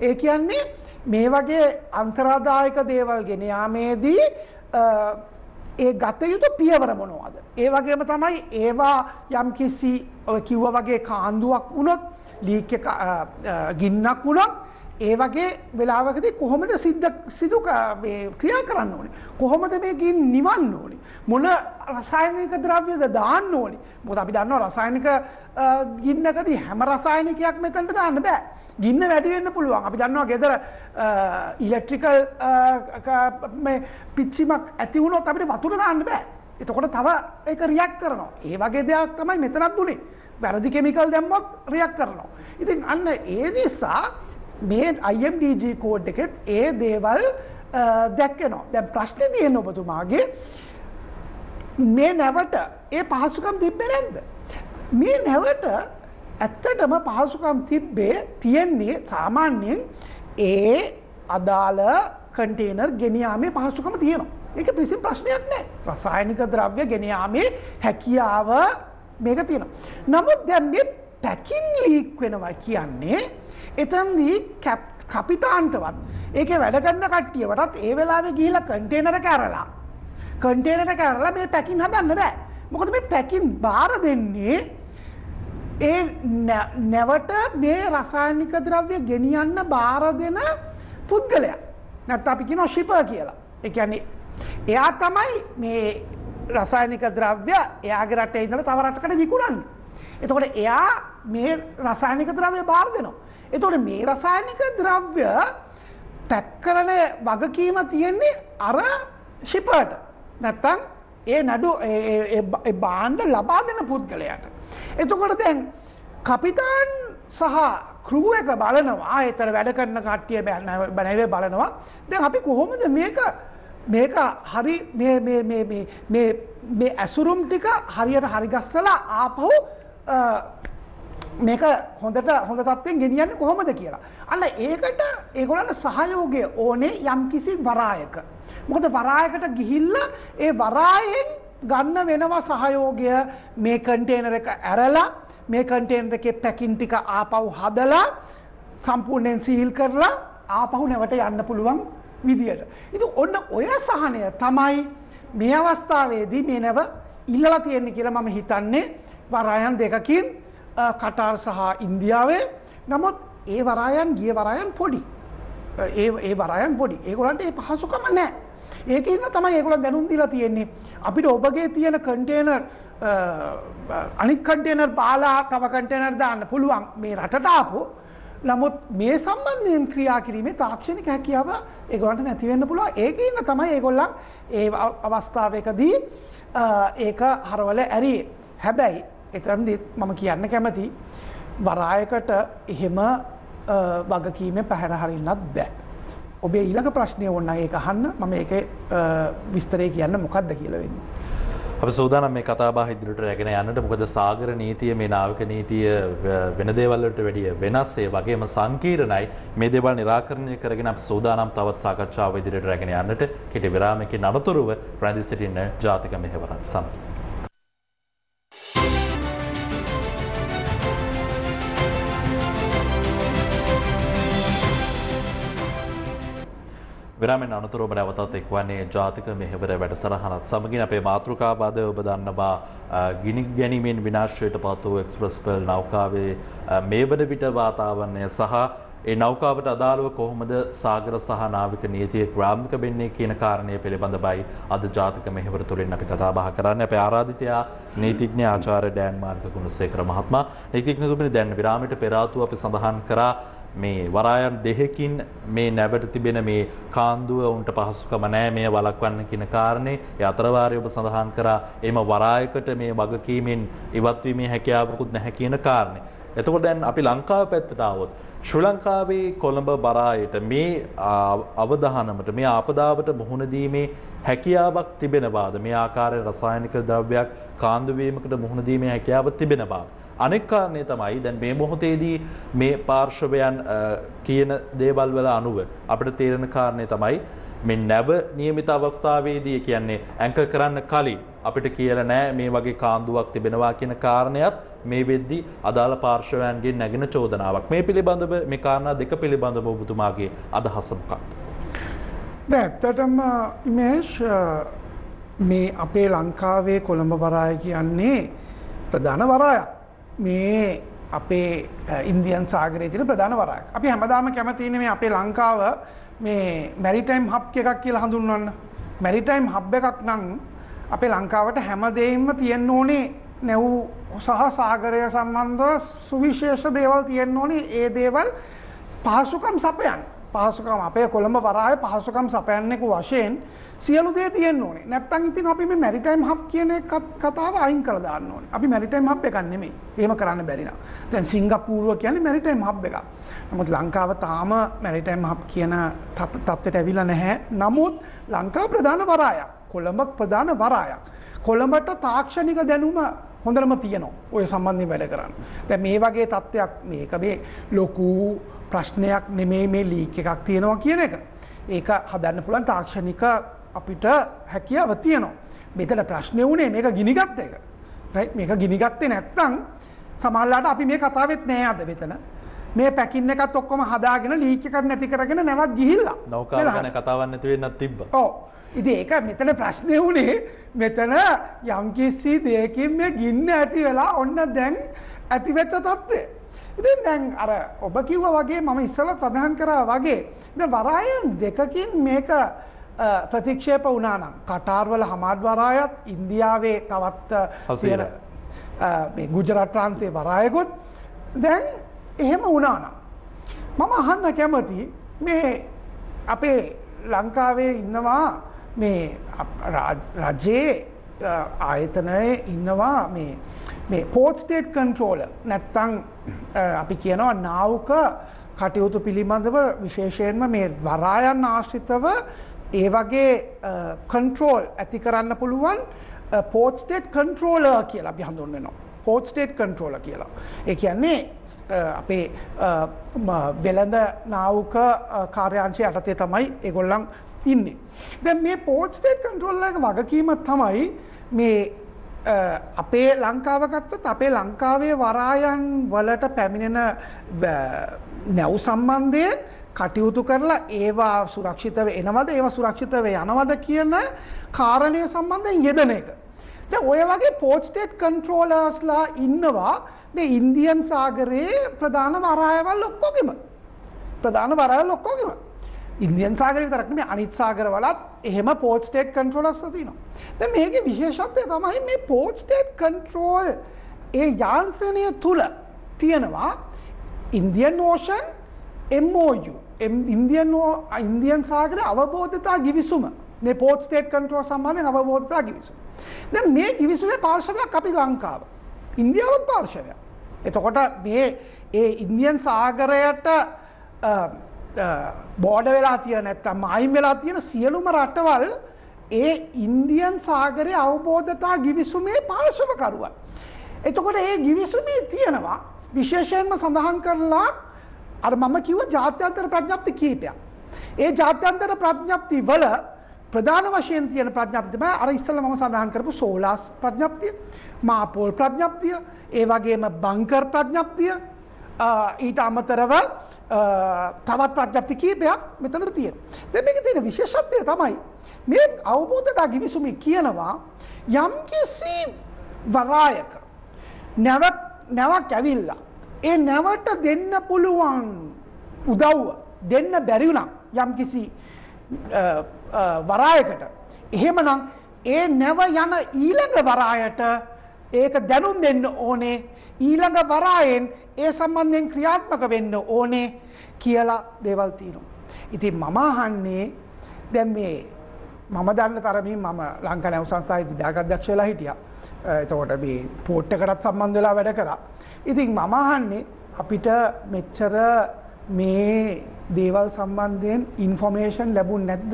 Speaker 2: ඒ කියන්නේ මේ වගේ අන්තරාදායක දේවල් ගෙනයාමේදී ඒ ගත යුතු පියවර මොනවාද. ඒ වගේම තමයි ඒවා යම් කිසි කිව්ව වගේ කාන්දුවක් වුණොත් ලීක ගින්නක් වුණොත් ඒ වගේ වෙලාවකද කොහොමද සිද්ධ සිදු ක්‍රියා කරන්න ඕනි. කොහොමද මේකින් නිවන්න ඕනි. මොන රසායනික ද්‍රව්‍යද දාන්න ඕනි. මොද අපි දන්න රසායනික ගින්නකදී හැම රසායනිකයක් මෙතැන්ට දාන්න බෑ. ගින්න වැඩිවෙන්න පුළුවන් අපි දන්නවා ගෙදර ඉලෙක්ට්‍රිකල් පිච්චිමක් ඇති වුණොත් අපිට වතුර දාන්න බෑ. එතකොට තව එක රියක් කරනවා. ඒ වගේ දෙයක් තමයි මෙතනත් දුනේ. වැරදි කෙමිකල් දැම්මොත් රියක් කරනවා. ඉතින් අන්න ඒ නිසා මේ IMDG කෝඩ් එකෙත් ඒ දේවල් දැක්කනවා. දැන් ප්‍රශ්නේ තියෙන ඔබතුමාගේ මේ නැවට ඒ පහසුකම් තිබ්බේ නැද්ද? මේ නැවට ඇත්තටම පහසුකම් තිබ්බේ තියෙන්නේ සාමාන්‍යයෙන් ඒ අදාළ කන්ටේනර් ගෙනයාමේ පහසුකම තියෙනවා. ඒක පිසි ප්‍රශ්නයක් නෑ රසායනික ද්‍රව්‍ය ගෙනයාමේ හැකියාව මේක තියෙනවා. නමුත් දැම්ගේ පැකින් ලීක් වෙනවා කියන්නේ එතන්දී කපිතාන්ටවත් ඒක වැඩගන්න කට්ටියවටත් ඒ වෙලාවෙ ගිහිලා කන්ටේනර කැරලා කන්ටේනට කැරලා මේ පැකින් හදන්න බෑ මොකද මේ පැකින් බාර දෙන්නේ ඒ නැවට මේ රසායනික ද්‍රව්‍ය ගෙනියන්න බාර දෙන පුද්ගලයක් නැත්ත අපි කිනො ශිප කියලා. එකන්නේ එයා තමයි මේ රසායනික ද්‍රව්‍ය එයාගේ රට ඉඳල තවරටකට විකුණන්න. එතකොට එයා මේ රසායනික ද්‍රව්‍ය බාර දෙනවා. එතොට මේ රසායනික ද්‍රව්‍ය පැක්කරන වගකීම තියෙන්නේ අර ශිපට. නැත්තං ඒ නඩු බාණ්ඩ ලබා දෙන පුද්ගලයට. එතකොට දැන් කපිතාන් සහ කරුව එක බලනවා එතර වැඩ කරන්න කට්ටිය බැනවේ බලනවා දැන් අපි කොහොමද මේක මේක හරි මේ ඇසුරුම් ටික හරියට හරිගස්සලා ආපහු මේක හොඳට හොඳ තත්වෙන් ගෙනියන්න කොහොමද කියලා. අන්න ඒකට ඒගොලන්න සහයෝගය ඕනේ යම් කිසි වරායක. මොකද වරායකට ගිහිල්ල ඒ වරායෙන් ගන්න වෙනවා සහයෝගය. මේ කන්ටේනර එක ඇරලා මේ කන්ටේනර එක පැකින් ටික ආපව් හදලා සම්පූර්ණයෙන් සීල් කරලා ආපහු නැවට යන්න පුළුවන් විදියට. ඉති ඔන්න ඔය සහනය තමයි මේ අවස්ථාවේදී මේ නැව ඉල්ලලා තියෙන්නේ කියලා මම හිතන්නේ. වරායන් දෙකකින් කටාර් සහ ඉන්දියාවේ. නමුත් ඒ වරායන් ගිය වරායන් පොඩි. ඒ වරායන් පොඩි. ඒගොලන්ට ඒ පහසුකම නෑ ඒක ඉන්න තමයි ඒගොල දැනුම් දිලා තියෙන්නේ. අපිට ඔබගේ තියෙන කන්ටේනර් අනිත් කන්ටේනර් පාලා තව කන්ටේනර් දාන්න පුළුවන් මේ රටට ආපු. නමුත් මේ සම්බන්ධයෙන් ක්‍රියා කිරීමේ තාක්ෂණික හැකියාව ඒගොලන්ට නැතිවෙන්න පුළුව ඒක ඉන්න තමයි ඒගොල්ලන් ඒ අවස්ථාවකදී ඒක හරවල ඇරී. හැබැයි එතරදිත් මම කියන්න කැමති වරායකට එහෙම වගකීම පැහැරහරින්නත් බෑ. ඔබේ ඊළඟ ප්‍රශ්නය ඔන්න ඒක අහන්න. මම ඒක විස්තරය කියන්න මොකක්ද කියලවෙන්න.
Speaker 1: අප සූදානම් මේ කතාබා ඉදිරියට රැගෙන යන්නට. මොකද සාගර නීතිය මේ නාවික නීතිය වෙන දේවල්වලට වැඩිය වෙනස්. ඒ වගේම සංකීර්ණයි. මේ දේවල් නිරාකරණය කරගෙන අප සූදානම් තවත් සාකච්ඡාව ඉදිරියට රැගෙන යන්නට. කෙටි විරාමකින් අනතුරුව රැඳී සිටින්න ජාතික මෙහෙවරත් සමග. විරාමෙන් අනතුරුව නැවතත් එක්වන්නේ ජාතික මෙහෙවර වැඩසටහනත් සමගින් අපේ මාතෘකාවාදය ඔබ දන්නවා. ගිනි ගැනීමෙන් විනාශයට පත් වූ එක්ස්ප්‍රස් පර්ල් නෞකාවේ මේ වන විට වාතාවරණය සහ ඒ නෞකාවට අදාළව කොහොමද සාගර සහ නාවික නීතිය ක්‍රාම්තික වෙන්නේ කියන කාරණය පිළිබඳවයි අද ජාතික මෙහෙවර තුළින් අපි කතා බහ කරන්න. අපේ ආරාධිතයා නීතිඥ ආචාර්ය ඩෑන් මාර්ග ගුණසේකර මහත්මයා. නීතිඥතුමනි දැන් විරාමයට පෙර ආතුව අපි සඳහන් කරා මේ වරායන් දෙහකින් මේ නැවට තිබෙන මේ කාන්දුව උන්ට පහසුකම නෑ මේ වලක්වන්න කියන කාරණේ. ඒ අතරවාරය ඔබ සඳහන් කරා එම වරායකට මේ වගකීමෙන් ඉවත්වීමේ හැකියාවකුත් නැහැ කියන කාරණේ. එතකොට දැන් අපි ලංකාව පැත්තට ආවොත් ශ්‍රී ලංකාවේ කොළඹ බරායට මේ අවධානමට මේ ආපදාවට මුහුණ දීමේ හැකියාවක් තිබෙනවාද? මේ ආකාරයේ රසායනික ද්‍රව්‍යයක් කාන්දු වීමකට මුහුණ දීමේ හැකියාවක් තිබෙනවාද? අනෙක් කාරණය තමයි දැන් මේ මොහොතේදී මේ පාර්ශවයන් කියන දේවල් වල අනුව අපිට තේරෙන කාරණය තමයි මේ නැව නියමිත අවස්ථාවේදී කියන්නේ ඇංක කරන්න කලින් අපිට කියලා නෑ මේ වගේ කාන්දුවක් තිබෙනවා කියන කාරණයත් මේ වෙද්දී අදාළ පාර්ශවයන්ගේ නැගෙන චෝදනාවක්. මේ පිළිබඳව මේ කාරණා දෙක පිළිබඳව ඔබතුමාගේ අදහස මොකක්ද?
Speaker 2: දැන් ඇත්තටම ඉමේෂ් මේ අපේ ලංකාවේ කොළඹ වරාය කියන්නේ ප්‍රධාන වරායක්. මේ අපේ ඉන්දියන් සාගරයේ තියෙන ප්‍රධාන වරායක්. අපි හැමදාම කැමතිනේ මේ අපේ ලංකාව මේ මැරිටයිම් හබ් එකක් කියලා හඳුන්වන්න. මැරිටයිම් හබ් එකක් නම් අපේ ලංකාවට හැමදේම තියෙන්න ඕනේ නැව් සහ සාගරය සම්බන්ධ සුවිශේෂ දේවල් තියෙන්න ඕනේ ඒ දේවල් පහසුකම් සපයන්. පහසුකම් අපේ කොළඹ වරාය පහසුකම් සපයන්නෙකු වශයෙන් සියලු දේ තියෙන්න ඕනේ. නැත්තම් ඉතින් අපි මේ මැරිටයිම් හබ් කියන කතාව අයින් කරලා දාන්න ඕනේ. අපි මැරිටයිම් හබ් එකක් නෙමෙයි. එහෙම කරන්න බැරි නා. දැන් සිංගප්පූරුව කියන්නේ මැරිටයිම් හබ් එකක්. නමුත් ලංකාව තාම මැරිටයිම් හබ් කියන තත්ත්වයට ඇවිල්ලා නැහැ. නමුත් ලංකාව ප්‍රධාන වරායක්. කොළඹ ප්‍රධාන වරායක්. කොළඹට තාක්ෂණික දැනුම හොඳටම තියෙනවා. ඔය සම්බන්ධයෙන් වැඩ කරන්න. දැන් මේ වගේ තත්ත්වයක් මේක මේ ලොකු ප්‍රශ්නයක් නෙමේ මේ ලීක් එකක් තියෙනවා කියන එක. ඒක හදන්න පුළුවන් තාක්ෂණික අපිට හැකියාව තියෙනවා. මෙතන ප්‍රශ්නය වුණේ මේක ගිනිගත්ත එක. මේක ගිනිගත්තේ නැත්තං සමල්ලාට අපි මේ කතාවෙත් නෑ අද වෙතන. මේ පැකින්න එකත් ඔක්කොම හදාගෙන ලීක එකත් නැති කරගෙන නැවත් ගිහිල්ලා
Speaker 1: නෞකා ගැන කතාවන්න ඇතිවෙන්නත් තිබ්බ.
Speaker 2: ඕ ඉති ඒක මෙතන ප්‍රශ්නය වුණේ මෙතන යම්කිස්සි දෙයකින් මේ ගින්න ඇති වෙලා ඔන්න දැන් ඇතිවෙච්ච තත්ත්වය. ඉතින් දැන් අර ඔබ කිව්ව වගේ මම ඉස්සල සඳහන් කරා වගේ ද වරායන් දෙකකින් මේක ප්‍රතික්ෂේප වනානම් කටාර්වල හමාඩ් වරායත් ඉන්දියාවේ තවත් සියන ගුජරත් ප්‍රාන්තය වරායකුත් දැන් එහෙම වනානම්. මම අහන්න කැමති මේ අපේ ලංකාවේ ඉන්නවා මේ රජයේ ආයතනය ඉන්නවා මේ පෝට් ස්ටේට් කන්ට්‍රෝල නැත්තං අපි කියනවා නාවක කටයුතු පිළිබඳව විශේෂයෙන්ම මේ වරායන් ආශ්‍රිතව ඒ වගේ කන්ට්‍රෝල් ඇති කරන්න පුළුවන් පෝට් ස්ටේට් කන්ට්‍රෝල කියලා අපි හඳුන්වනවා. පෝට් ස්ටේට් කන්ට්‍රෝල කියලා. ඒ කියන්නේ අපේ වෙළඳ නාවක කාර්යාංශය යටතේ තමයි එගොල්ලන් ඉන්නේ. දැන් මේ පෝට් ස්ටේට් කන්ට්‍රෝල් එක වගකීම තමයි මේ අපේ ලංකාව ගත්තොත් අපේ ලංකාවේ වරායන් වලට පැමිණෙන නැව් සම්බන්ධයෙන් කටයුතු කරලා ඒවා සුරක්ෂිතව එනවද ඒවා සුරක්ෂිතව යනවද කියන කාරණය සම්බන්ධයෙන් යෙදන එක. දැන් ඔය වගේ පෝට් ස්ටේට් කන්ට්‍රෝලර්ස්ලා ඉන්නවා මේ ඉන්දියන් සාගරයේ ප්‍රධාන වරායවල් ඔක්කොගෙම. ප්‍රධාන වරායවල් ඔක්කොගෙම. ඉන්දියන් සාගර විතරක් නෙමෙයි අනිත් සාගර වලත් එහෙම පෝට් ස්ටේට් කන්ට්‍රෝලර්ස් තියෙනවා. දැන් මේකේ විශේෂත්වය තමයි මේ පෝට් ස්ටේට් කන්ට්‍රෝල් ඒ යාන්ත්‍රණය තුල තියෙනවා Indian ocean MOU Indian Indian සාගර අවබෝධතා ගිවිසුම මේ පෝට් ස්ටේට් කන්ට්‍රෝල් සම්බන්ධයෙන් අවබෝධතා ගිවිසුම. දැන් මේ ගිවිසුමේ පාර්ශවයක් අපි ලංකාව. ඉන්දියාවත් පාර්ශවයක්. එතකොට මේ ඒ ඉන්දියන් සාගරයට බෝඩ වෙලා තියෙන නැත්තම් අයිම් වෙලා තියෙන සියලුම රටවල් ඒ ඉන්දියන් සාගරය අවබෝධතා ගිවිසුමේ පාර්ශවකරුවන්. එතකොට ඒ ගිවිසුමේ තියෙනවා විශේෂයෙන්ම සඳහන් කරලා අර මම කිව ජාත්‍යන්තර ප්‍රඥප්ති කීපයක්. ඒ ජාත්‍යන්තර ප්‍රඥප්ති වල ප්‍රධාන වශයෙන් තියෙන ප්‍රඥප්තිම අර ඉස්සල මම සඳහන් කරපු සෝලාස් ප්‍රඥප්තිය මාපෝල් ප්‍රඥප්තිය ඒ වගේම බංකර් ප්‍රඥප්තිය ඊට අමතරව තවත් ප්‍රඥප්ති කීපයක් මෙතන තියෙන. දැන් මේකේ තියෙන විශේෂත්වය තමයි මේ අවබෝධතා ගිවිසුමේ කියනවා යම්කිසි වරායක නැවක් නැවක් ඇවිල්ලා ඒ නැවට දෙන්න පුළුවන් උදව්ව දෙන්න බැරිවුනම් යම්කිසි වරායකට එහෙමනම් ඒ නැව යන ඊළඟ වරායට ඒක දැනුම් දෙන්න ඕනේ ඊළඟ වරායෙන් ඒ සම්බන්ධයෙන් ක්‍රියාත්මක වෙන්න ඕනේ කියලා දේවල් තියෙනවා. ඉතින් මම අහන්නේ දැන් මේ මම දන්න තරමින් මම ලංකා නැව් සංස්ථාවේ විද්‍යාගාධ්‍යක්ෂ වෙලා හිටියා. එතකොට මේ පෝට් එකටත් සම්බන්ධ වෙලා වැඩ කරා. ඉතින් මම අහන්නේ අපිට මෙච්චර මේ දේවල් සම්බන්ධයෙන් ඉන්ෆෝමේෂන් ලැබුණ නැද්ද?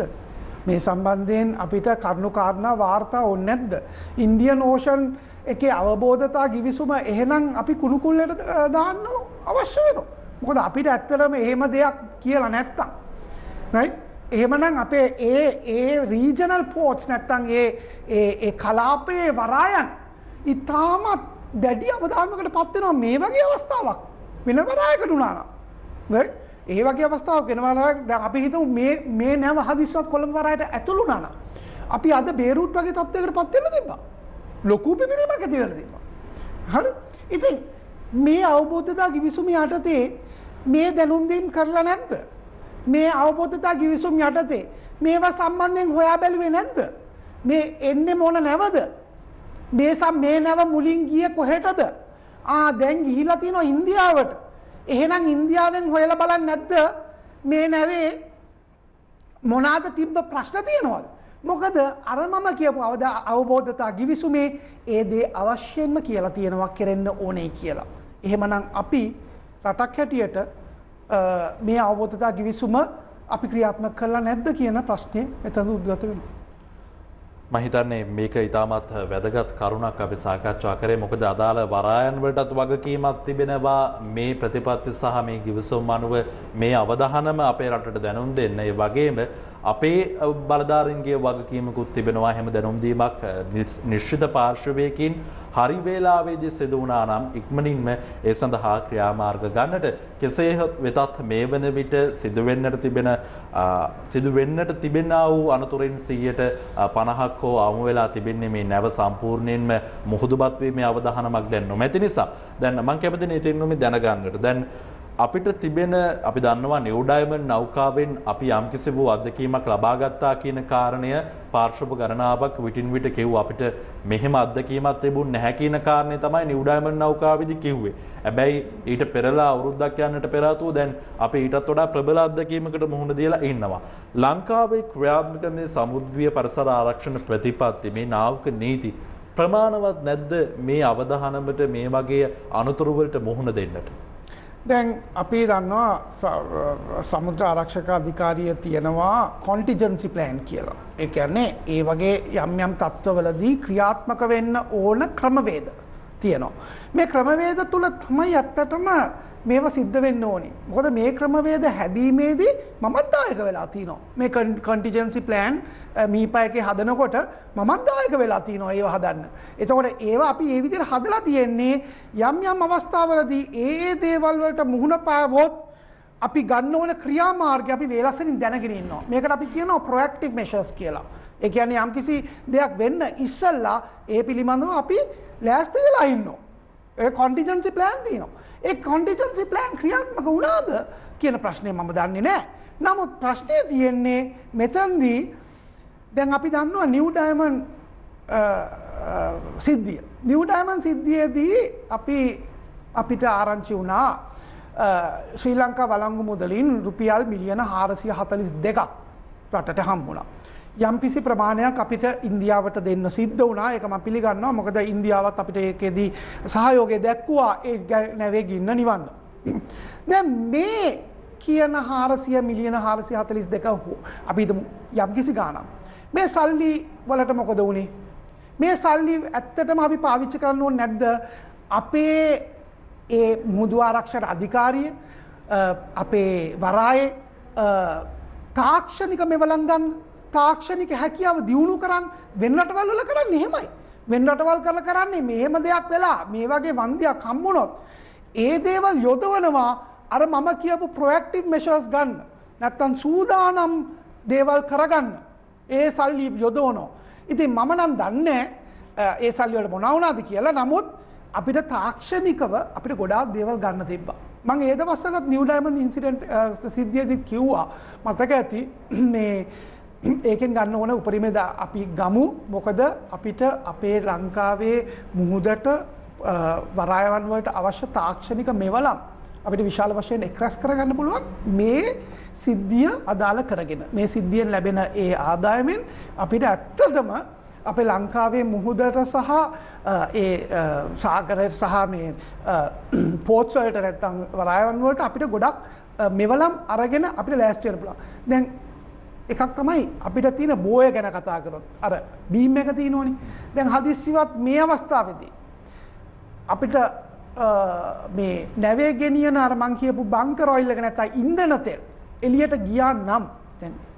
Speaker 2: මේ සම්බන්ධයෙන් අපිට කරුණු කාරණා වාර්තා ඕනේ නැද්ද? ඉන්දියන් ඕෂන් එකේ අවබෝධතා ගිවිසුම එහෙනම් අපි කුණුකුල්ලට දාන්න අවශ්‍ය වෙනවා. මොකද අපිට ඇත්තටම එහෙම දෙයක් කියලා නැත්තම්. right? එහෙමනම් අපේ ඒ ඒ රීජනල් පෝට්ස් නැත්තම් ඒ ඒ කලාපයේ වරායන් ඉතාමත් දැඩි අවධානමකට පත්වෙනවා මේ වගේ අවස්ථාවක් වෙන වරායකට වුණානම්. ඒ වගේ අවස්ථාවක් වෙනවා අපි හිතමු මේ මේ නැව හදිස්සියක් කොළඹ වරායට ඇතුළු වුණා නම් අපි අද බේරුට් වගේ තත්ත්වයකට පත් වෙන්න තිබ්බා. ලොකු පිපිරීමක් ඇති වෙලා තිබ්බා. හරි? ඉතින් මේ අවබෝධතා කිවිසුම යටතේ මේ දැනුම් දීම් කරලා නැද්ද? මේ අවබෝධතා කිවිසුම් යටතේ මේවා සම්බන්ධයෙන් හොයා බැලුවේ නැද්ද? මේ එන්නේ මොන නැවද? මේ සම් මේ නැව මුලින් ගියේ කොහෙටද? ආ දැන් ගිහිලා තියෙනවා ඉන්දියාවට. එහෙනම් ඉන්දියාවෙන් හොයලා බලන්න නැද්ද මේ නැවේ මොනාද තිබ්බ ප්‍රශ්න තියෙනවද? මොකද අර මම කියපු අවද අවබෝධතා ගිවිසුමේ ඒ දේ අවශ්‍යයෙන්ම කියලා තියෙනවා කෙරෙන්න ඕනේ කියලා. එහෙමනම් අපි රටක් හැටියට මේ අවබෝධතා ගිවිසුම අපි ක්‍රියාත්මක කරලා නැද්ද කියන ප්‍රශ්නය මෙතන උද්ගත වෙනවා.
Speaker 1: මහිතන්නේ මේක ඉතාමත් වැදගත් කරුණක් අපි සාකච්ඡා කරේ මොකද අදාළ වරායන් වලටත් වගකීමක් තිබෙනවා මේ ප්‍රතිපත්ති සහ මේ ගිවිසුම් අනුව මේ අවධානම අපේ රටට දැනුම් දෙන්න ඒ වගේම අපේ බලධාරීන්ගේ වගකීමකුත් තිබෙනවා. හැම දැනුම් දීමක් නිශ්චිත පාර්ශවයකින් හරි වේලාවේදී සිදු වුණා නම් ඉක්මනින්ම ඒ සඳහා ක්‍රියාමාර්ග ගන්නට කෙසේ වෙතත් මේ වන විට සිදුවෙන්නට තිබෙන සිදුවෙන්නට තිබෙනා වූ අනතුරින් 50ක් හෝ අවමු වෙලා තිබෙන්නේ මේ නැව සම්පූර්ණයෙන්ම මුහුදුබත් වීමේ අවධානමක් දැන් නොමැති නිසා. දැන් මම කැමති නේ ඉතින් දැනගන්නට. දැන් අපිට තිබෙන අපි දන්නවා නිව්ඩයිමන් නෞකාවෙන් අපි යම්කිසි වූ අත්දැකීමක් ලබාගත්තා කියන කාරණය පාර්ශව ගණනාවක් විටින් විට කිව්ව අපිට මෙහෙම අත්දැකීමක් තිබුණ නැහැ කියන කාරණේ තමයි නිව්ඩයිමන් නෞකාවේදී කිව්වේ. හැබැයි ඊට පෙරලා අවුරුද්දක් යන්නට පෙර දැන් අපි ඊටත් වඩා ප්‍රබල අත්දැකීමකට මුහුණ දීලා ඉන්නවා. ලංකාවේ ක්‍රියාත්මක මේ සමුද්‍රීය පරිසර ආරක්ෂණ ප්‍රතිපත්ති මේ නාවික නීති ප්‍රමාණවත් නැද්ද මේ අවධානමට මේ වගේ අනුතුරු වලට මුහුණ දෙන්නට?
Speaker 2: දැන් අපි දන්නවා සමුද්‍ර ආරක්ෂක අධිකාරිය තියෙනවා කොන්ටිජන්සි ප්ලෑන් කියලා. ඒ කියන්නේ ඒ වගේ යම් යම් තත්ත්වවලදී ක්‍රියාත්මක වෙන්න ඕන ක්‍රමවේද තියෙනවා. මේ ක්‍රමවේද තුළ තමයි ඇත්තටම මේව සිද්ධ වෙන්න ඕනි. මොකද මේ ක්‍රමවේද හැදීමේදී මමත් දායක වෙලා තිනවා. මේ කන්ටිජන්සි ප්ලෑන් මීපයකේ හදනකොට මමත් දායක වෙලා තිනවා ඒව හදන්න. එතකොට ඒවා අපි ඒ විදිහට හදලා තියෙන්නේ යම් යම් අවස්ථාවලදී ඒ ඒ දේවල් වලට මුහුණ පාවොත් අපි ගන්න ඕන ක්‍රියාමාර්ගය අපි වේලස්සනින් දැනගෙන ඉන්නවා. මේකට අපි කියනවා ප්‍රොඇක්ටිව් මෙෂර්ස් කියලා. ඒ කියන්නේ යම්කිසි දෙයක් වෙන්න ඉස්සල්ලා ඒ පිළිබඳව අපි ලෑස්ති වෙලා ඉන්නවා. ඒ කොන්ටිජන්සි ප්ලෑන් තියෙනවා. ඒ කොන්ටිජන්සි ප්ලෑන් ක්‍රියාත්මක වුණාද කියන ප්‍රශ්නය මම දන්නේ නෑ. නමුත් ප්‍රශ්නය තියෙන්නේ මෙතන්දී දැන් අපි දන්නවා නිව් ඩයමන් සිද්ධිය. නිව් ඩයමන් සිද්ධියදී අපි අපිට ආරංචි වුණා ශ්‍රී ලංකා වලංගු මුදලින් රුපියල් මිලියන හාරසිය හතලිස් දෙකක් රටට හම්බුණා. යම්කිසි ප්‍රමාණයක් අපිට ඉන්දියාවට දෙන්න සිද්ධ වුණා එකම පිළිගන්නවා මොකද ඉන්දියාවත් අපිට ඒකෙදී සහයෝගය දැක්වවා ඒ නැවේ ගින්න නිවන්න. දැ මේ කියන හාරසිය මිලියන හාරසි හතලිස් දෙක හෝ අපි යම්කිසි ගානම්. මේ සල්ලි වලට මොකද වුණේ. මේ සල්ලි ඇත්තටම අපි පාවිච්චි කරන්න ඕන නැද්ද අපේ ඒ මුදු ආරක්ෂර අධිකාරිය අපේ වරායේ තාක්ෂණික මෙවලන් ගන්න තාක්ෂණික හැකියාව දියුණු කරන්න වෙන්නටවල් වල කරන්න එහෙමයි. වෙන්නටවල් කරල කරන්නේ මෙහෙම දෙයක් වෙලා මේ වගේ වන්දයක් කම්මුණොත්. ඒ දේවල් යොදවනවා අර මම කියපු ප්‍රොක්ටිව් මෙශස් ගන්න. නැත්තන් සූදානම් දේවල් කරගන්න. ඒ සල්ලි යොදෝනෝ. ඉතින් මම නම් දන්නේ ඒ සල්ලිවලට මොනවුනාද කියලා නමුත් අපිට තාක්ෂණිකව අපිට ගොඩාක් දේවල් ගන්න තිබ්බා. මං ඒ දවස්සලත් නිව්ඩයිමන් ඉන්සිඩන්ට් සිද්ධියදි කිව්වා මතක ඇති මේ ඒකෙන් ගන්න ඕන උපරිමද අපි ගමු. මොකද අපිට අපේ ලංකාවේ මුහුදට වරායවන් වලට අවශ්‍ය තාක්ෂණික මෙවලම් අපිට විශාල වශයෙන් එක්රැස් කරගන්න පුළුවන්. මේ සිද්ධිය අදාළ කරගෙන මේ සිද්ධියෙන් ලැබෙන ඒ ආදායමෙන් අපිට ඇත්තටම අපේ ලංකාවේ මුහුදට සහ ඒ සාගරයට සහ මේ පෝත්සල්ට නැත්තං වරායවන්වලට අපිට ගොඩක් මෙවලම් අරගෙන අපිට ලෑස්ටියන පුලා දැන් එකක් තමයි අපිට තියෙන බෝය ගැන කතා කරොත්. අර බීම් එක තියනෝනි දැන් හදිස්සිවත් මේ අවස්ථාවදී අපිට මේ නැවේ ගෙනියන අර මං කියපු බංක රොයිල්ලක නැත්තයි ඉන්දනතෙල් එලියට ගියා නම්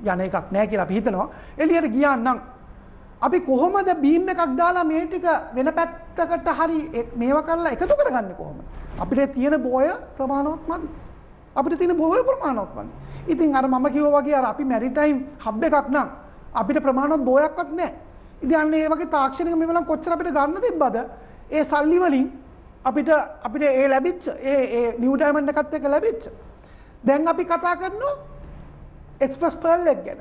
Speaker 2: යන එකක් නෑ කියලා පිහිතනවා එලියට ගියා නම් අපි කොහොමද බීම් එකක් දාලා මේ ටික වෙන පැත්තකට හරි මේව කරලා එකතු කරගන්න කොහොම අපිට තියෙන බෝය ප්‍රමාණවත් මදි. අපිට තියෙන බෝය ප්‍රමාණවත් මදි. ඉතින් අර මම කිව්වා වගේ අර අපි මැරිටයිම් හබ් එකක් නම් අපිට ප්‍රමාණවත් බෝයක්වත් නැහැ. ඉතින් අන්න ඒ වගේ තාක්ෂණික මෙවලම් කොච්චර අපිට ගන්න තිබ්බද? ඒ සල්ලි වලින් අපිට අපිට ඒ ලැබිච්ච ඒ ඒ නිව් ඩයමන්ඩ් එකත් එක්ක ලැබිච්ච. දැන් අපි කතා කරනවා එක්ස්ප්‍රස් පර්ල් එක ගැන.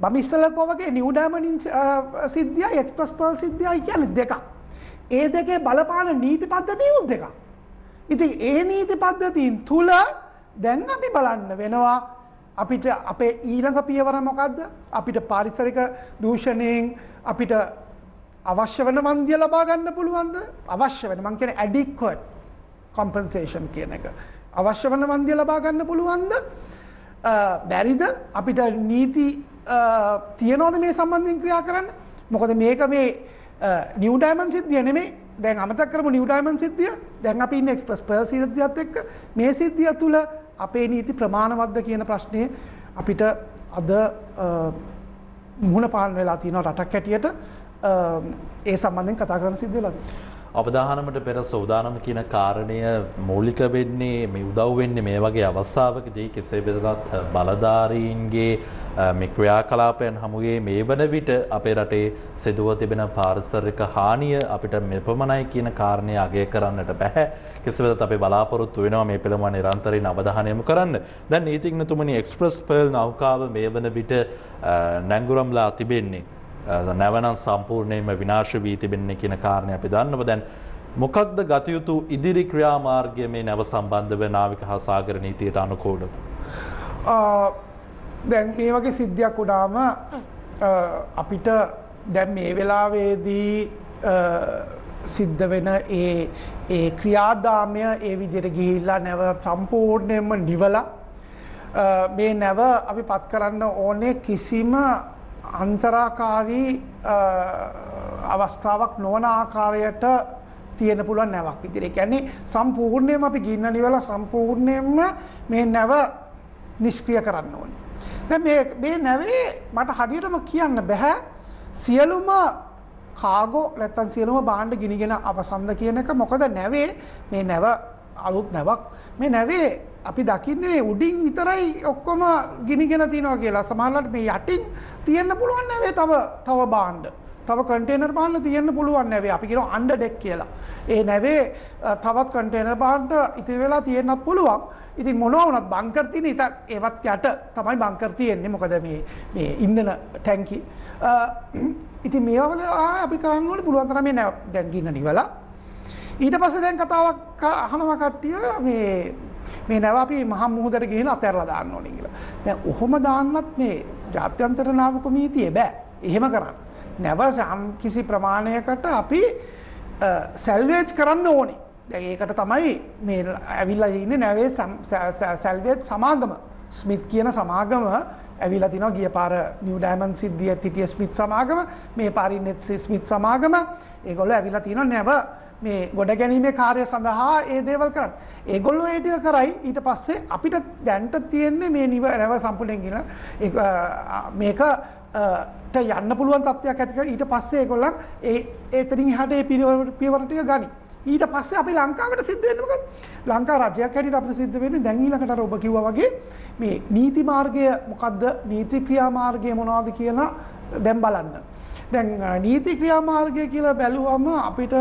Speaker 2: මම ඉස්සෙල්ලා කෝවගේ නිව් ඩයමන්ඩ් සිද්ධියයි එක්ස්ප්‍රස් පර්ල් සිද්ධියයි කියන්නේ දෙකක්. ඒ දෙකේ බලපාන නීති පද්ධතියුත් දෙකක්. ඉතින් ඒ නීති පද්ධතීන් තුල දැන් අපි බලන්න වෙනවා අපිට අපේ ඊළඟ පියවර මොකක්ද අපිට පාරිසරික දූෂණයෙන් අපිට අවශ්‍ය වන වන්දිය ලබා ගන්න පුළුවන්ද? අවශ්‍ය වෙන. මං කියන ඇඩික්වට කොම්පන්සේෂන් කියන එක. අවශ්‍ය වන වන්දිය ලබා ගන්න පුළුවන්ද? බැරිද? අපිට නීති තියනෝද මේ සම්බන්ධයෙන් ක්‍රියා කරන්න? මොකද මේක මේ නිවඩයිමන් සිද්ධිය නෙමේ දැන් අමතක් කරම නිවඩයිමන් සිද්ධිය. දැන් අපි ඉන්න එක්ස්ප්‍රස් පර් සිද්ධියත් එක්ක. මේ සිද්ධිය තුළ අපේ නීති ප්‍රමාණවද්ද කියන ප්‍රශ්නය අපිට අද මුහුණ පාන් වෙලා තියෙන රටක් හැටියට ඒ සම්බන්ධෙන් කතා කරන සිද්ධ වෙලාද.
Speaker 1: අවධානමට පෙර සෞදානම කියන කාරණය මූලික වෙන්නේ මේ උදව් වෙන්නේ මේ වගේ අවස්ථාවකදී කෙසේ වෙතත් බලධාරීන්ගේ මේ ක්‍රියාකලාපයන් හමුවේ මේ වන විට අපේ රටේ සිදුව තිබෙන පාරිසරික හානිය අපිට මෙපමණයි කියන කාරණය අගය කරන්නට බැහැ. කෙසේ වෙතත් අපි බලාපොරොත්තු වෙනවා මේ පිළිබඳව නිරන්තරයෙන් අවධානය යොමු කරන්න. දැන් නීතිඥතුමනි එක්ස්ප්‍රස් පර්ල් නෞකාව මේ වන විට නැංගුරම්ලා තිබෙන්නේ නැවනම් සම්පූර්ණයෙන්ම විනාශ වී තිබෙන්නේ කියන කාරණය අපි දන්නව දැන් මොකක්ද ගතයුතු ඉදිරි ක්‍රියාමාර්ගය මේ නැව සම්බන්ධව නාවික හා සාගර නීතියට අනුකූලව.
Speaker 2: දැන් මේ වගේ සිද්ධියක් උඩාම අපිට දැන් මේ වෙලාවේදී සිද්ධ වෙන ඒ ඒ ක්‍රියාදාමය ඒ විදියට ගිහිල්ලා නැව සම්පූර්ණයෙන්ම නිවලා මේ නැව අපි පත් කරන්න ඕනේ කිසිම අන්තරාකාරී අවස්ථාවක් නොවන ආකාරයට තියෙන පුළුවන් නැවක් විදිර කියන්නේ සම්පූර්ණයම අපි ගින්න නිවල සම්පූර්ණයෙන්ම මේ නැව නිෂ්ක්‍රිය කරන්න ඕනි. මේ නැවේ මට හරියටම කියන්න බැහැ සියලුම කාගෝ නැත්තන් සියලුම බාණ්ඩ ගිනිගෙන අවසන්ද කියන එක මොකද නැවේ? මේ නැව අලුත් නැවක් මේ නැවේ අපි දකින්නේ උඩින් විතරයි ඔක්කොම ගිනිගෙන තිනවා කියලා සමහරවිට මේ යටින් තියෙන්න පුළුවන් නැවේ තව තව බාණ්ඩ. තව කන්ටේනර් බාණ්ඩ තියෙන්න පුළුවන් නැවේ. අපි කියනවා අන්ඩර් ඩෙක් කියලා. ඒ නැවේ තවත් කන්ටේනර් බාණ්ඩ ඉතිරි වෙලා තියෙන්නත් පුළුවන්. ඉතින් මොනවා වුණත් බංකර් තියෙන ඉතින් ඒවත් යට තමයි බංකර් තියෙන්නේ. මොකද මේ මේ ඉන්ධන ටැංකි. ඉතින් මේවා වල අපි කරන්න ඕනේ පුළුවන් තරම් මේ දැන් ගින්න නිවලා ඊට පස්සේ දැන් කතාවක් අහනවා කට්ටිය මේ මේ නැව අපි මහ මුහුදට ගිහිල්ලා අතහැරලා දාන්න ඕනේ කියලා. දැන් ඔහොම දාන්නත් මේ ජාත්‍යන්තර නාවික නීතිය බෑ. එහෙම කරන්න. නැව යම් කිසි ප්‍රමාණයකට අපි සැල්වේජ් කරන්න ඕනේ. දැන් ඒකට තමයි මේ ඇවිල්ලා ඉන්නේ නැවේ සැල්වේජ් සමාගම. ස්මිත් කියන සමාගම ඇවිලා තිනවා ගිය පාර නිව් ඩයමන්ඩ් සිද්ධිය තිටිය ස්මිත් සමාගම මේ පාරින් නෙත් ස්මිත් සමාගම ඒගොල්ලෝ ඇවිලා තිනවා නැව මේ ගොඩ ගැනීමේ කාර්ය සඳහා ඒ දේවල් කරන්න. ඒගොල්ලෝ ඒ ටික කරයි ඊට පස්සේ අපිට දැන්ට තියෙන්නේ මේ නිව නැව සම්පූර්ණයෙන් කියලා මේක ට යන්න පුළුවන් තත්ත්වයක් ඇතික ඊට පස්සේ ඒගොල්ලන් ඒ එතනින් එහාට ඒ පියවර ටික ගනි. ඊට පස්සේ අපි ලංකාවට සිද්ධ වෙන්නේ මොකද? ලංකා රජයක් හැටියට අපිට සිද්ධ වෙන්නේ දැන් ඊළඟට අර ඔබ කිව්වා වගේ මේ නීති මාර්ගය මොකද්ද? නීති ක්‍රියා මාර්ගය මොනවද කියලා දැන් බලන්න. දැන් නීති ක්‍රියාමාර්ගය කියලා බැලුවම අපිට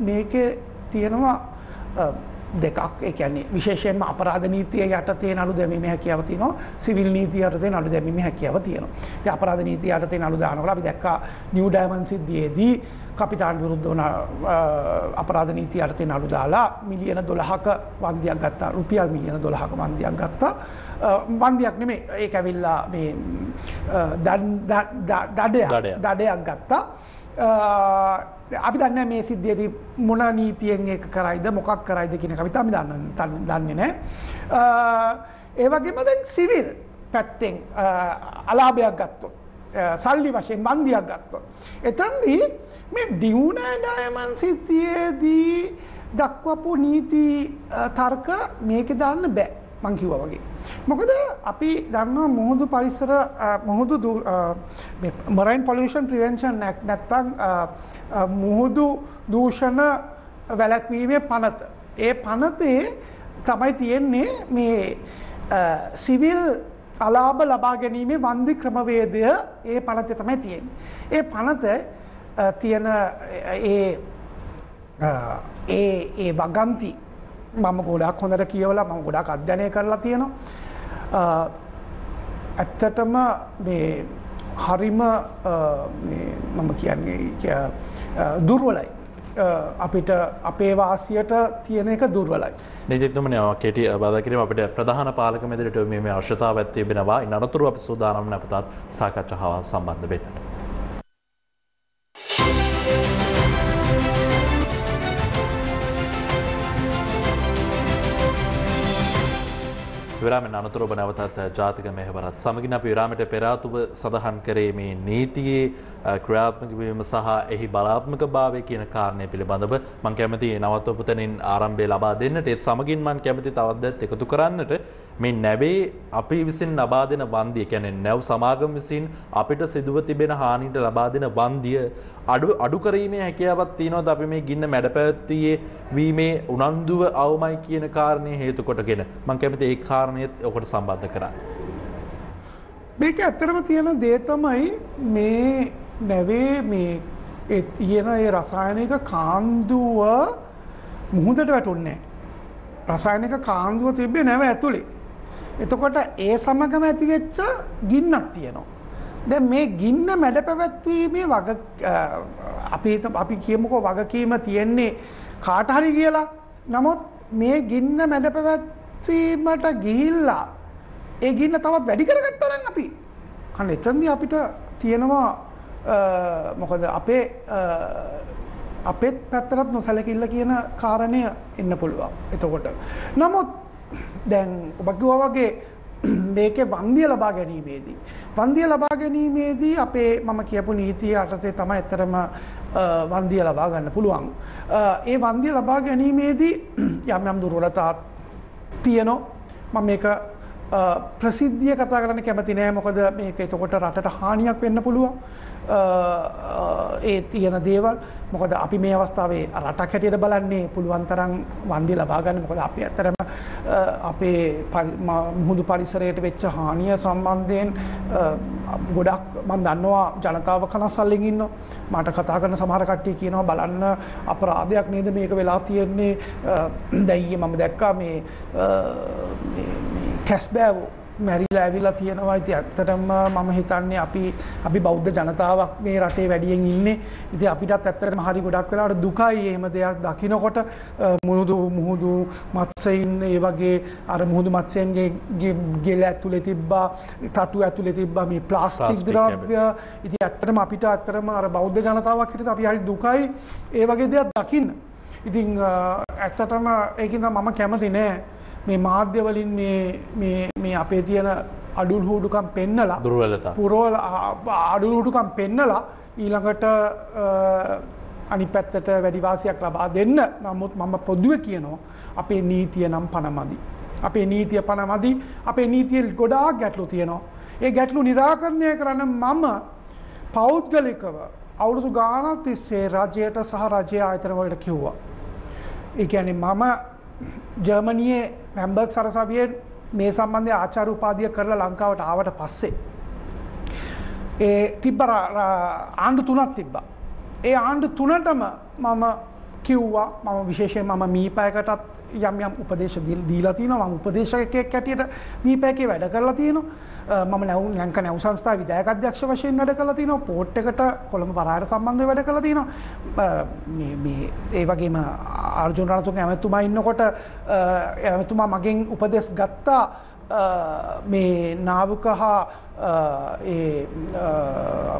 Speaker 2: මේකේ තියෙනවා දෙකක් ඒ කියන්නේ විශේෂයෙන්ම අපරාධ නීතිය යටතේ නඩු දැමීමේ හැකියාව තියෙනවා සිවිල් නීතිය යටතේ නඩු දැමීමේ හැකියාව තියෙනවා. ඉතින් අපරාධ නීතිය යටතේ නඩු දානකොට අපි දැක්කා නිව් ඩයමන්ඩ් සිද්ධියේදී කපිතාන් විරුද්ධ වන අපරාධ නීතිය යටතේ නඩු දාලා මිලියන 12ක වන්දියක් ගත්තා. රුපියල් මිලියන 12ක වන්දියක් ගත්තා. වන්දියක් නෙමේ ඒක ඇවිල්ලා මේ දඩයක් දඩයක් ගත්තා අපි දන්න මේ සිද්ධියති මොන නීතියෙන් එක කරයිද මොකක් කරයිද කියන කවිතාමි දන්න දන්නේ නෑ ඒවගේම දැන් සිවිල් පැත්තෙන් අලාභයක් ගත්තොත් සල්ලි වශයෙන් බන්දියක් ගත්තොත්. එතන්දී මේ ඩියුනඩයමන් සිද්ධියේදී දක්වපු නීති තර්ක මේක දාන්න බෑ. මං කිව්වා වගේ. මොකද අපි දන්නවා මුහුදු පරිසර මුහුදු මරයින් පොලිෂන් ප්‍රවෙන්ෂන් නැත්තං මුහුදු දූෂණ වැලැක්වීමේ පනත. ඒ පනතේ තමයි තියෙන්නේ මේ සිවිල් අලාභ ලබා ගැනීමේ වන්දි ක්‍රමවේදය ඒ පනත තමයි තියෙන්. ඒ පනත තියෙන ඒ ඒ වගන්ති මම ගොඩක් හොඳට කියවලා මම ගොඩක් අධ්‍යයනය කරලා තියෙනවා. ඇත්තටම මේ හරිම මම කියන්නේ දුර්වලයි. අපිට අපේ වාසියට තියෙන එක දුර්වලයි.
Speaker 1: නිජෙක්තුමන කෙටි බදකිරීම අපට ප්‍රධාන පාලක මෙදිරට මේ අවශ්‍යතාව ඇත්තේ බෙනවා නතුරු අපි සූදානම් නැපතත් සාකච්ඡ හවා සම්බන්ධ වෙන්නට. විරාමෙන් අනතුර ඔබ නැවතත් ජාතික මෙහෙවරත් සමගින් අපි විරාමයට පෙරාතුව සඳහන් කරේ මේ නීතියේ ක්‍රියාත්මක වීම සහ එහි බලාත්මක භාවය කියන කාරණය පිළිබඳව මම කැමති නවත්වපු තැනින් ආරම්භය ලබා දෙන්නට ඒත් සමගින් මම කැමති තවදත් එකතු කරන්නට මේ නැවේ අපි විසින් ලබා දෙන වන්දිය කියන්නේ නැව් සමාගම විසින් අපිට සිදුව තිබෙන හානියට ලබා දෙන වන්දිය අඩු අඩු කරීමේ හැකියාවක් තියෙනවද අපි මේ ගින්න මැඩ පැවැත්වියේ වීමේ උනන්දුව අවමයි කියන කාරණය හේතු කොටගෙන මම කැමති ඒ කාරණයත් ඔකට සම්බන්ධ කරන්න.
Speaker 2: මේක ඇත්තරම තියෙන දේ තමයි මේ නැවේ මේ තියෙන ඒ රසායනික කාන්දුව මුහුදට වැටුන්නේ. රසායනික කාන්දුව තිබ්බේ නැව ඇතුළේ. එතකොට ඒ සමගම ඇතිවෙච්ච ගින්නක් තියෙනවා. දැ මේ ගින්න මැඩ පැවැත්වීමේ වග අපි අපි කියමුකෝ වගකීම තියෙන්නේ කාටහරි කියලා නමුත් මේ ගින්න මැඩ පැවැත්වීමට ගිහිල්ලා ඒ ගින්න තවත් වැඩි කරගත්තරන්න අපි අන්න එතන්දි අපිට තියෙනවා මොකද අපේ අපෙත් පැත්තරත් නොසැලකිල්ල කියන කාරණය එන්න පුළුවන් එතකොට නමුත් දැන් ඔබකිවා වගේ මේකේ වන්දිය ලබා ගැනීමේදී. වන්දිය ලබා ගැනීමේදී අපේ මම කියපු නීතිය අටතේ තම ඇත්තරම වන්දිය ලබා ගන්න පුළුවන්. ඒ වන්දිය ලබා ගැනීමේදී යම් යම් දුර්වලතා තියනෝ මම මේක ප්‍රසිද්ධිය කතා කරන්න කැමති නෑ මොකද මේක එතකොට රටට හානියක් වෙන්න පුළුවන්. ඒ තියෙන දේවල්. මොකද අපි මේ අවස්ථාවේ රටක් හැටියට බලන්නේ පුළුවන් තරම් වන්දි ලබාගන්න මොකද අපි ඇත්තරම අපේ මුහුදු පරිසරයට වෙච්ච හානිය සම්බන්ධයෙන් ගොඩක් මන් දන්නවා ජනතාව කනස්සල්ලෙන් ඉන්න මට කතා කරන සමහර කට්ටිය කියනවා බලන්න අපරාධයක් නේද මේක වෙලා තියෙන්නේ. දැයිය මම දැක්කා මේ කැස්බෑවෝ මැරිලා ඇවිලා තියෙනවා. ඉති ඇත්තටම මම හිතන්නේ අපි අපි බෞද්ධ ජනතාවක් මේ රටේ වැඩියෙන් ඉන්නේ. ඉති අපිටත් ඇත්තරම හරි ගොඩක් වෙලාට දුකයි එහෙම දෙයක් දකිනකොට. මුහුදු මුහුදු මත්සයින් ඒ වගේ අර මුහුදු මත්සයන්ගේ ගෙල ඇතුළේ තිබ්බා තටු ඇතුළේ තිබ්බා මේ ප්ලාස්ටික් ද්‍රව්‍ය. ඉති ඇත්තරම අපිට ඇත්තරම අර බෞද්ධ ජනතාවක් හිට අපි හරි දුකයි ඒ වගේ දෙයක් දකින්න. ඉතින් ඇත්තටම ඒකින්ද මම කැමති නෑ මේ මාධ්‍යවලින් මේ අපේ තියෙන අඩුල් හූඩුකම් පෙන්නලා
Speaker 1: දුර්වලතා
Speaker 2: පුරෝල අඩුලුටුකම් පෙන්නලා ඊළඟට අනි පැත්තට වැඩිවාසියක් ලබා දෙන්න නමුත් මම පොදුව කියනවා අපේ නීතිය නම් පනමදි. අපේ නීතිය පනමදි අපේ නීතියල් ගොඩා ගැටලු තියෙනවා. ඒ ගැටලු නිරාකරණය කරන්න මම පෞද්ගලිකව අවුරුදු ගානක් තිස්සේ රජයට සහ රජය ආයතනවලට කිව්වා. ඒඇන මම ජර්මණයේ පැම්බර්ක් සරසවියෙන් මේ සම්බන්ධය ආචාර උපාදිය කරලා ලංකාවට ආවට පස්සේ. ඒ තිබ්බ ආණ්ඩු තුනත් තිබ්බා. ඒ ආණ්ඩු තුනටම මම කිව්වා මම විශේෂය මම මීපයකටත් යම් යම් උපදේශ දීලා තියෙනවා මම උපදේශකයෙක් හැටියට මීපයකේ වැඩ කරලා තියෙනවා මම නැව් ලංක නැව් සංස්ථා විදායක අධ්‍යක්ෂ වශයෙන් වැඩ කරලා තියෙනවා. පෝට් එකට කොළඹ පරායට සම්බන්ධව වැඩ කරලා තියෙනවා. මේ ඒ වගේම අර්ජුන රණතුංග ඇමතුමා ඉන්නකොට ඇමතුමා මගෙන් උපදෙස් ගත්තා. මේ නාවක හා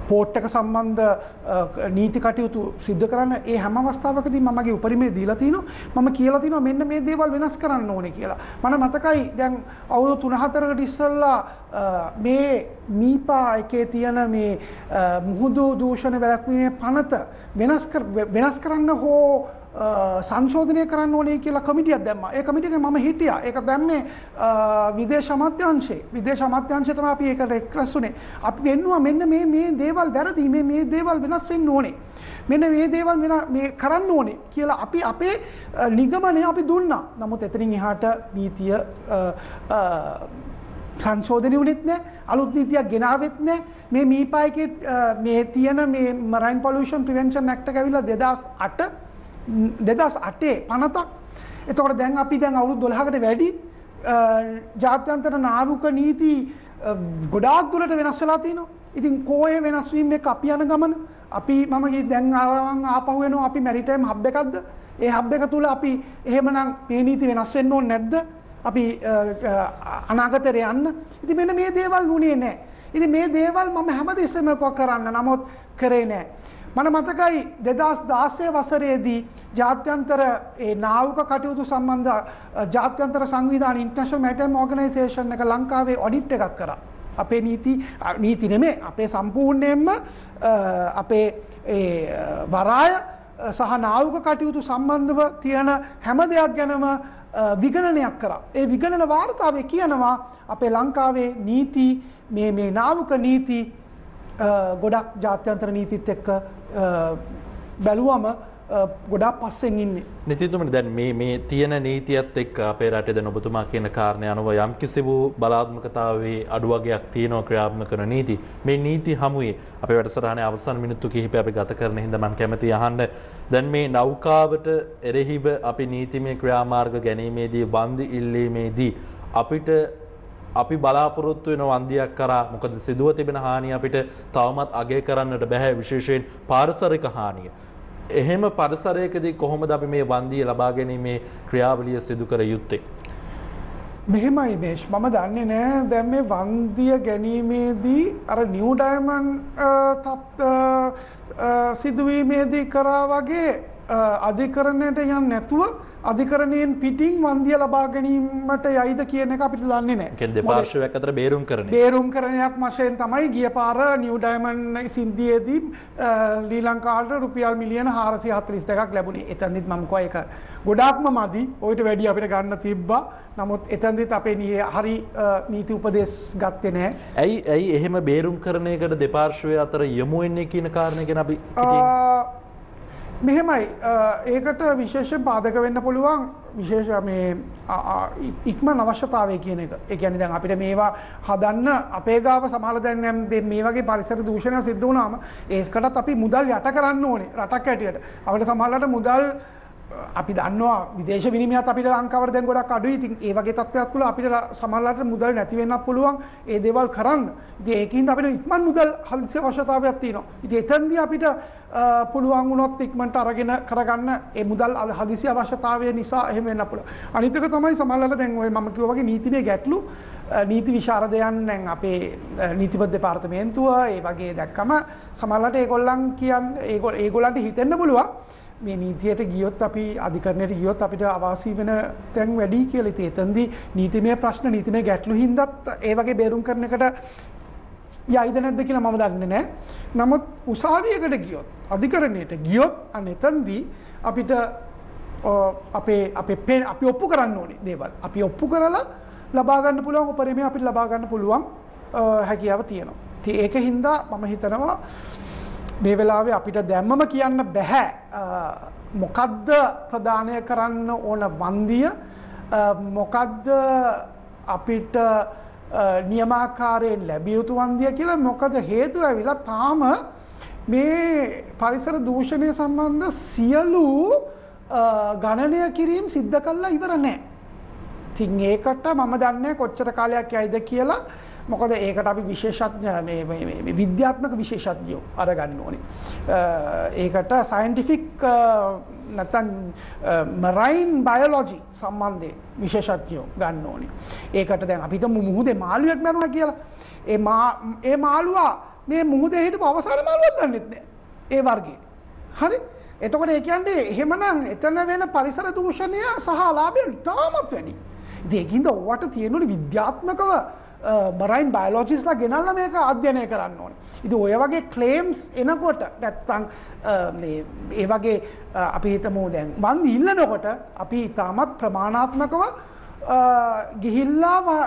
Speaker 2: පෝට්ටක සම්බන්ධ නීති කටයුතු සිද්ධ කරන්න ඒ හැම අවස්ථාවකදී මගේ උපරිමේ දීලතින මම කියලතින මෙන්න මේ දේවල් වෙනස් කරන්න ඕන කියලා. මන මතකයි දැන් අවුරු තුනහතරකට ඉස්සල්ලා මේ මීපා එකේ තියෙන මේ මුහුදු දූෂණ වැලක්වීමේ පනත වෙනස් කරන්න හෝ සංශෝධනය කරන්න ඕනේ කියලා කමිටියක් දැම්ම. ඒ කමිටික ම හිටිය. එක දැම්මේ විදේශ අමාත්‍යංශේ විදේශ අමාත්‍යංශතම අපි ඒක රෙක්රස්සුනේ අපි වෙන්නවා මෙන්න මේ මේ දේවල් වැරදි. මේ මේ දේවල් වෙනස් වෙන්න ඕනේ. මෙන්න මේ දේවල් මේ කරන්න ඕනේ කියලා අපි අපේ නිගමනය අපි දුන්නා. නමුත් එතනින් එහාට නීතිය සංශෝධනය වනෙත් නෑ. අලුත් නීතියක් ගෙනාවෙත් නෑ. මේ මීපායක මේ තියෙන මේ මරයින් පොලෂන් ප්‍රවෙන්ෂන් නැක්ට ඇවිල්ල දෙදස් අට දෙදස් අටේ පනතක් එතකොට දැන් අපි දැන් අවුරුදු දොළහකට වැඩි ජාත්‍යන්තර නාවක නීති ගොඩාක් දුරට වෙනස් වෙලා තිනවා. ඉතින් කෝය වෙනස්වීම එක අපි යන ගමන අපි මම දැන් ආරවන් ආපහු වෙනවා අපි මැරිටයිම් හබ් එකක්ද ඒ හබ් එක තුල අපි එහෙමනම් මේ නීති වෙනස් වෙන්න ඕනේ නැද්ද? අපි අනාගතයට යන්න. ඉතින් මෙන්න මේ දේවල් වුණේ නැහැ. ඉතින් මේ දේවල් මම හැමදෙස්සෙම කරන්න නමුත් කරේ නැහැ. මන මතකයි දෙදස් දාසය වසරේදී ජාත්‍යන්තර නාවක කටයුතු සම්බන්ධ ජාත්‍යන්තර සංවිධාන ඉන්ටර්නශල් මැටම් ඕගනයිසේෂන් එක ලංකාවේ ඔඩිට් එකක් කර. අපේ නීති නීති නෙමේ අපේ සම්පූර්ණයෙන්ම අපේ වරාය සහ නාවක කටයුතු සම්බන්ධව තියෙන හැම දෙයක් ගැනම විගණනයක් කර. ඒ විගණන වාර්තාවේ කියනවා අපේ ලංකාවේ නීති මේ නාවක නීති ගොඩක් ජාත්‍යන්තර නීතිත් එක්ක බැලුවම ගොඩක් පස්සෙන් ඉන්නේ.
Speaker 1: නිතිතුමට දැන් මේ මේ තියෙන නීතියත් එක් අපේ රටේ දැන් ඔබතුමා කියන කාරණය අනුව යම් කිසි වූ බලාත්මකතාවේ අඩුවගයක් තියෙනවා ක්‍රියාත්මක කරන නීති. මේ නීති හමුවේ අපේ වැඩසටහනේ අවසන් මිනිත්තු කිහිපය අපි ගත කරන හින්දා මම කැමතියි අහන්න දැන් මේ නෞකාවට එරෙහිව අපි නීතිමය ක්‍රියාමාර්ග ගැනීමේදී වන්දි ඉල්ලීමේදී අපිට අපි බලාපොරොත්තු වෙන වන්දියක් කරා මොකද සිදුව තිබෙන හානිය අපිට තවමත් අගය කරන්නට බැහැ විශේෂයෙන් පාරිසරික හානිය. එහෙම පරිසරයකදී කොහොමද අපි මේ වන්දිය ලබා ගැනීමේ ක්‍රියාවලිය සිදු කර යුත්තේ.
Speaker 2: මෙහෙමයි මේෂ් මම දන්නේ නෑ දැන් මේ වන්දිය ගැනීමේදී අර නිව් ඩයමන් සිදුවීමේදී කරා වගේ අධිකරණයට යන් නැතුව අධිකරණයෙන් පිටිං වන්දිය ලබා ගැනීමට යයිද කියන එක අපිට දන්නේ නෑ.
Speaker 1: දෙපාර්ශවයක් අතර බේරුම් කරන
Speaker 2: බේරුම් කරණයක් වශයෙන් තමයි ගිය පාර නිවඩයිමන් සින්දියේදී ලී ලංකාට රුපියල් මිලියන හාරසි හතරිස් දෙකක් ලැබුණේ. එතැනිත් මමකෝ එක ගොඩාක්ම මදි. ඔයිට වැඩි අපිට ගන්න තිබ්බා. නමුත් එතැන්දිත් අපේ හරි නීති උපදෙස් ගත්තේ නෑ.
Speaker 1: ඇයි ඇයි එහෙම බේරුම් කරණයකට දෙපාර්ශවය අතර යමුවෙන්නේ කියන කාරණයගෙන අපි
Speaker 2: මෙහෙමයි. ඒකට විශේෂ පාදක වෙන්න පුළුවන් විශේෂ මේ ඉක්ම නවශ්‍යතාවය කියන එක. එකැනි දැන් අපිට මේවා හදන්න අපේ ගාව සමාල දැන්නම් මේ වගේ පරිසර දූෂණය සිද්ධ වනාම ඒස්කටත් අපි මුදල් යට කරන්න ඕනේ රටක් ඇටියට අපට සමහලට මුදල් අපි දන්නවා විදේශ විනිමයත් අපිට ලංකාවට දැන් ගොඩක් අඩුයි. ඉතින් ඒ වගේ තත්ත්වයක් තුළ අපිට සමහරවිට මුදල් නැති වෙන්නත් පුළුවන්. ඒ දේවල් කරන්න. ඉතින් ඒකින්ද අපිට ඉක්මන් මුදල් හදිසි අවශ්‍යතාවයක් තියෙනවා. ඉතින් එතෙන්දී අපිට පුළුවන් වුණොත් ඉක්මනට අරගෙන කරගන්න ඒ මුදල් හදිසි අවශ්‍යතාවය නිසා එහෙම වෙන්න පුළුවන්. අනිත් එක තමයි සමහරවිට දැන් ඔය මම කිව්වා වගේ නීතිමය ගැටලු නීති විශාරදයන් දැන් අපේ නීතිපති දෙපාර්තමේන්තුව ඒ වගේ දැක්කම සමහරවිට ඒගොල්ලන් කියන්නේ ඒගොල්ලන්ට හිතෙන්න පුළුවන් මේ නීතියට ගියොත් අපි අධිකරණයට ගියොත් අපිට අවාසී වෙන තැන් වැඩි කියලා ඉතින් එතෙන්දී නීතිමය ප්‍රශ්න නීතිමය ගැටලු හින්දාත් ඒ වගේ බේරුම් කරන එකට යයිද නැද්ද කියලා මම දන්නේ නැහැ. නමුත් උසාවියකට ගියොත් අධිකරණයට ගියොත් අන්න එතනදී අපිට අපේ අපේ පේ අපි ඔප්පු කරන්න ඕනේ දේවල්. අපි ඔප්පු කරලා ලබා ගන්න පුළුවන් උපරිමය අපිට ලබා ගන්න පුළුවන් හැකියාව තියෙනවා. ඉතින් ඒක හින්දා මම හිතනවා මේ වෙලාවේ අපිට දැම්මම කියන්න බැහැ මොකද්ද ප්‍රදානය කරන්න ඕන වන්දිය මොකද්ද අපිට නියමාකාරයෙන් ලැබිය යුතු වන්දිය කියලා මොකද හේතුව ඇවිලා තාම මේ පරිසර දූෂණය සම්බන්ධ සියලු ගණනය කිරීම් සිද්ධ කල්ලා ඉවර නෑ. තින් ඒකට මම දන්නේ කොච්චර කාලයක් යයිද කියලා මොකද ඒකට අපි විශේෂඥ විද්‍යාත්මක විශේෂඥයෝ අරගන්න ඕනි. ඒකට සයින්ටිෆික් නැතන් මරයින් බයලෝජි සම්බන්ධය විශේෂඥයෝ ගන්න ඕනි. ඒකට දැන් අපිත මුහුදේ මාළුවෙක් මැරුණ කියලා. ඒ මාළුවා මේ මුහුදේ හිටපු අවසාන මාළුවක් දන්නෙත් නෑ. ඒ වර්ගේ. හරි? එතකොට ඒ කියන්නේ එහෙමනම් එතන වෙන පරිසර දූෂණය සහ ලාභය තාමත් වැඩි. ඉතින් ඒකින්ද ඔවට තියෙනුනේ විද්‍යාත්මකව මරයින් බයලෝජිස්ලා ගෙනල්ල මේක අධ්‍යනය කරන්න ඕන. ඉති ඔය වගේ කලේම්ස් එනකොට නැත්තං ඒ වගේ අපි හිතමූ දැන් වන්ද ඉල්ලනකොට අපි ඉතාමත් ප්‍රමාණාත්මකව ගිහිල්ලා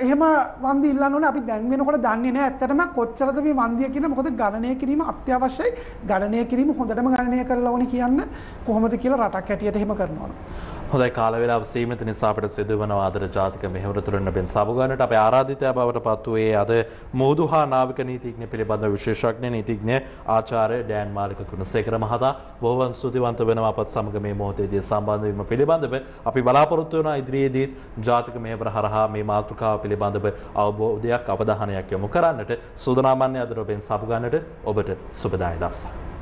Speaker 2: එහෙම වන්ද ඉල්ලන්න අපි දැන්වෙනකොට දන්නේ නෑ ඇත්තටම කොච්චරද මේ වන්දිය කියන මොකද ගණනය කිරීම අත්‍යවශ්‍යයි ගණනය කිරීම හොඳටම ගණනය කරලා ඕනේ කියන්න කොහොමද කියලා රටක් හැටියට එහෙම කරනවා.
Speaker 1: හොඳයි කාලවෙලා සීමත නිසාපට සිදුවන ආදර ජාතික මෙහෙවර තුරන්න බෙන් සබගන්නට අප ආරාධිතය බවට පත්වයේ අද මුහදු හා නාවික නීතිඥ පිළිබඳ විශේෂඥ නීතිඥ ආචාරය ඩෑන් මාලික කුණසේකර මහතා බොහවන් ස්තුතිවන්ත වෙනවා අපත් සමග මේ මොහොතේදී සම්බන්ධවීම පිළිබඳව. අපි බලාපොරොත්තු වන ඉදිරියේදීත් ජාතික මෙහෙවර හරහා මේ මාතෘකාව පිළිබඳව අවබෝධයක් අවධානයක් යොමු කරන්නට. සූදානම්න්නේ අද ඔබෙන් සබගන්නට ඔබට සුබදායි දවසක්.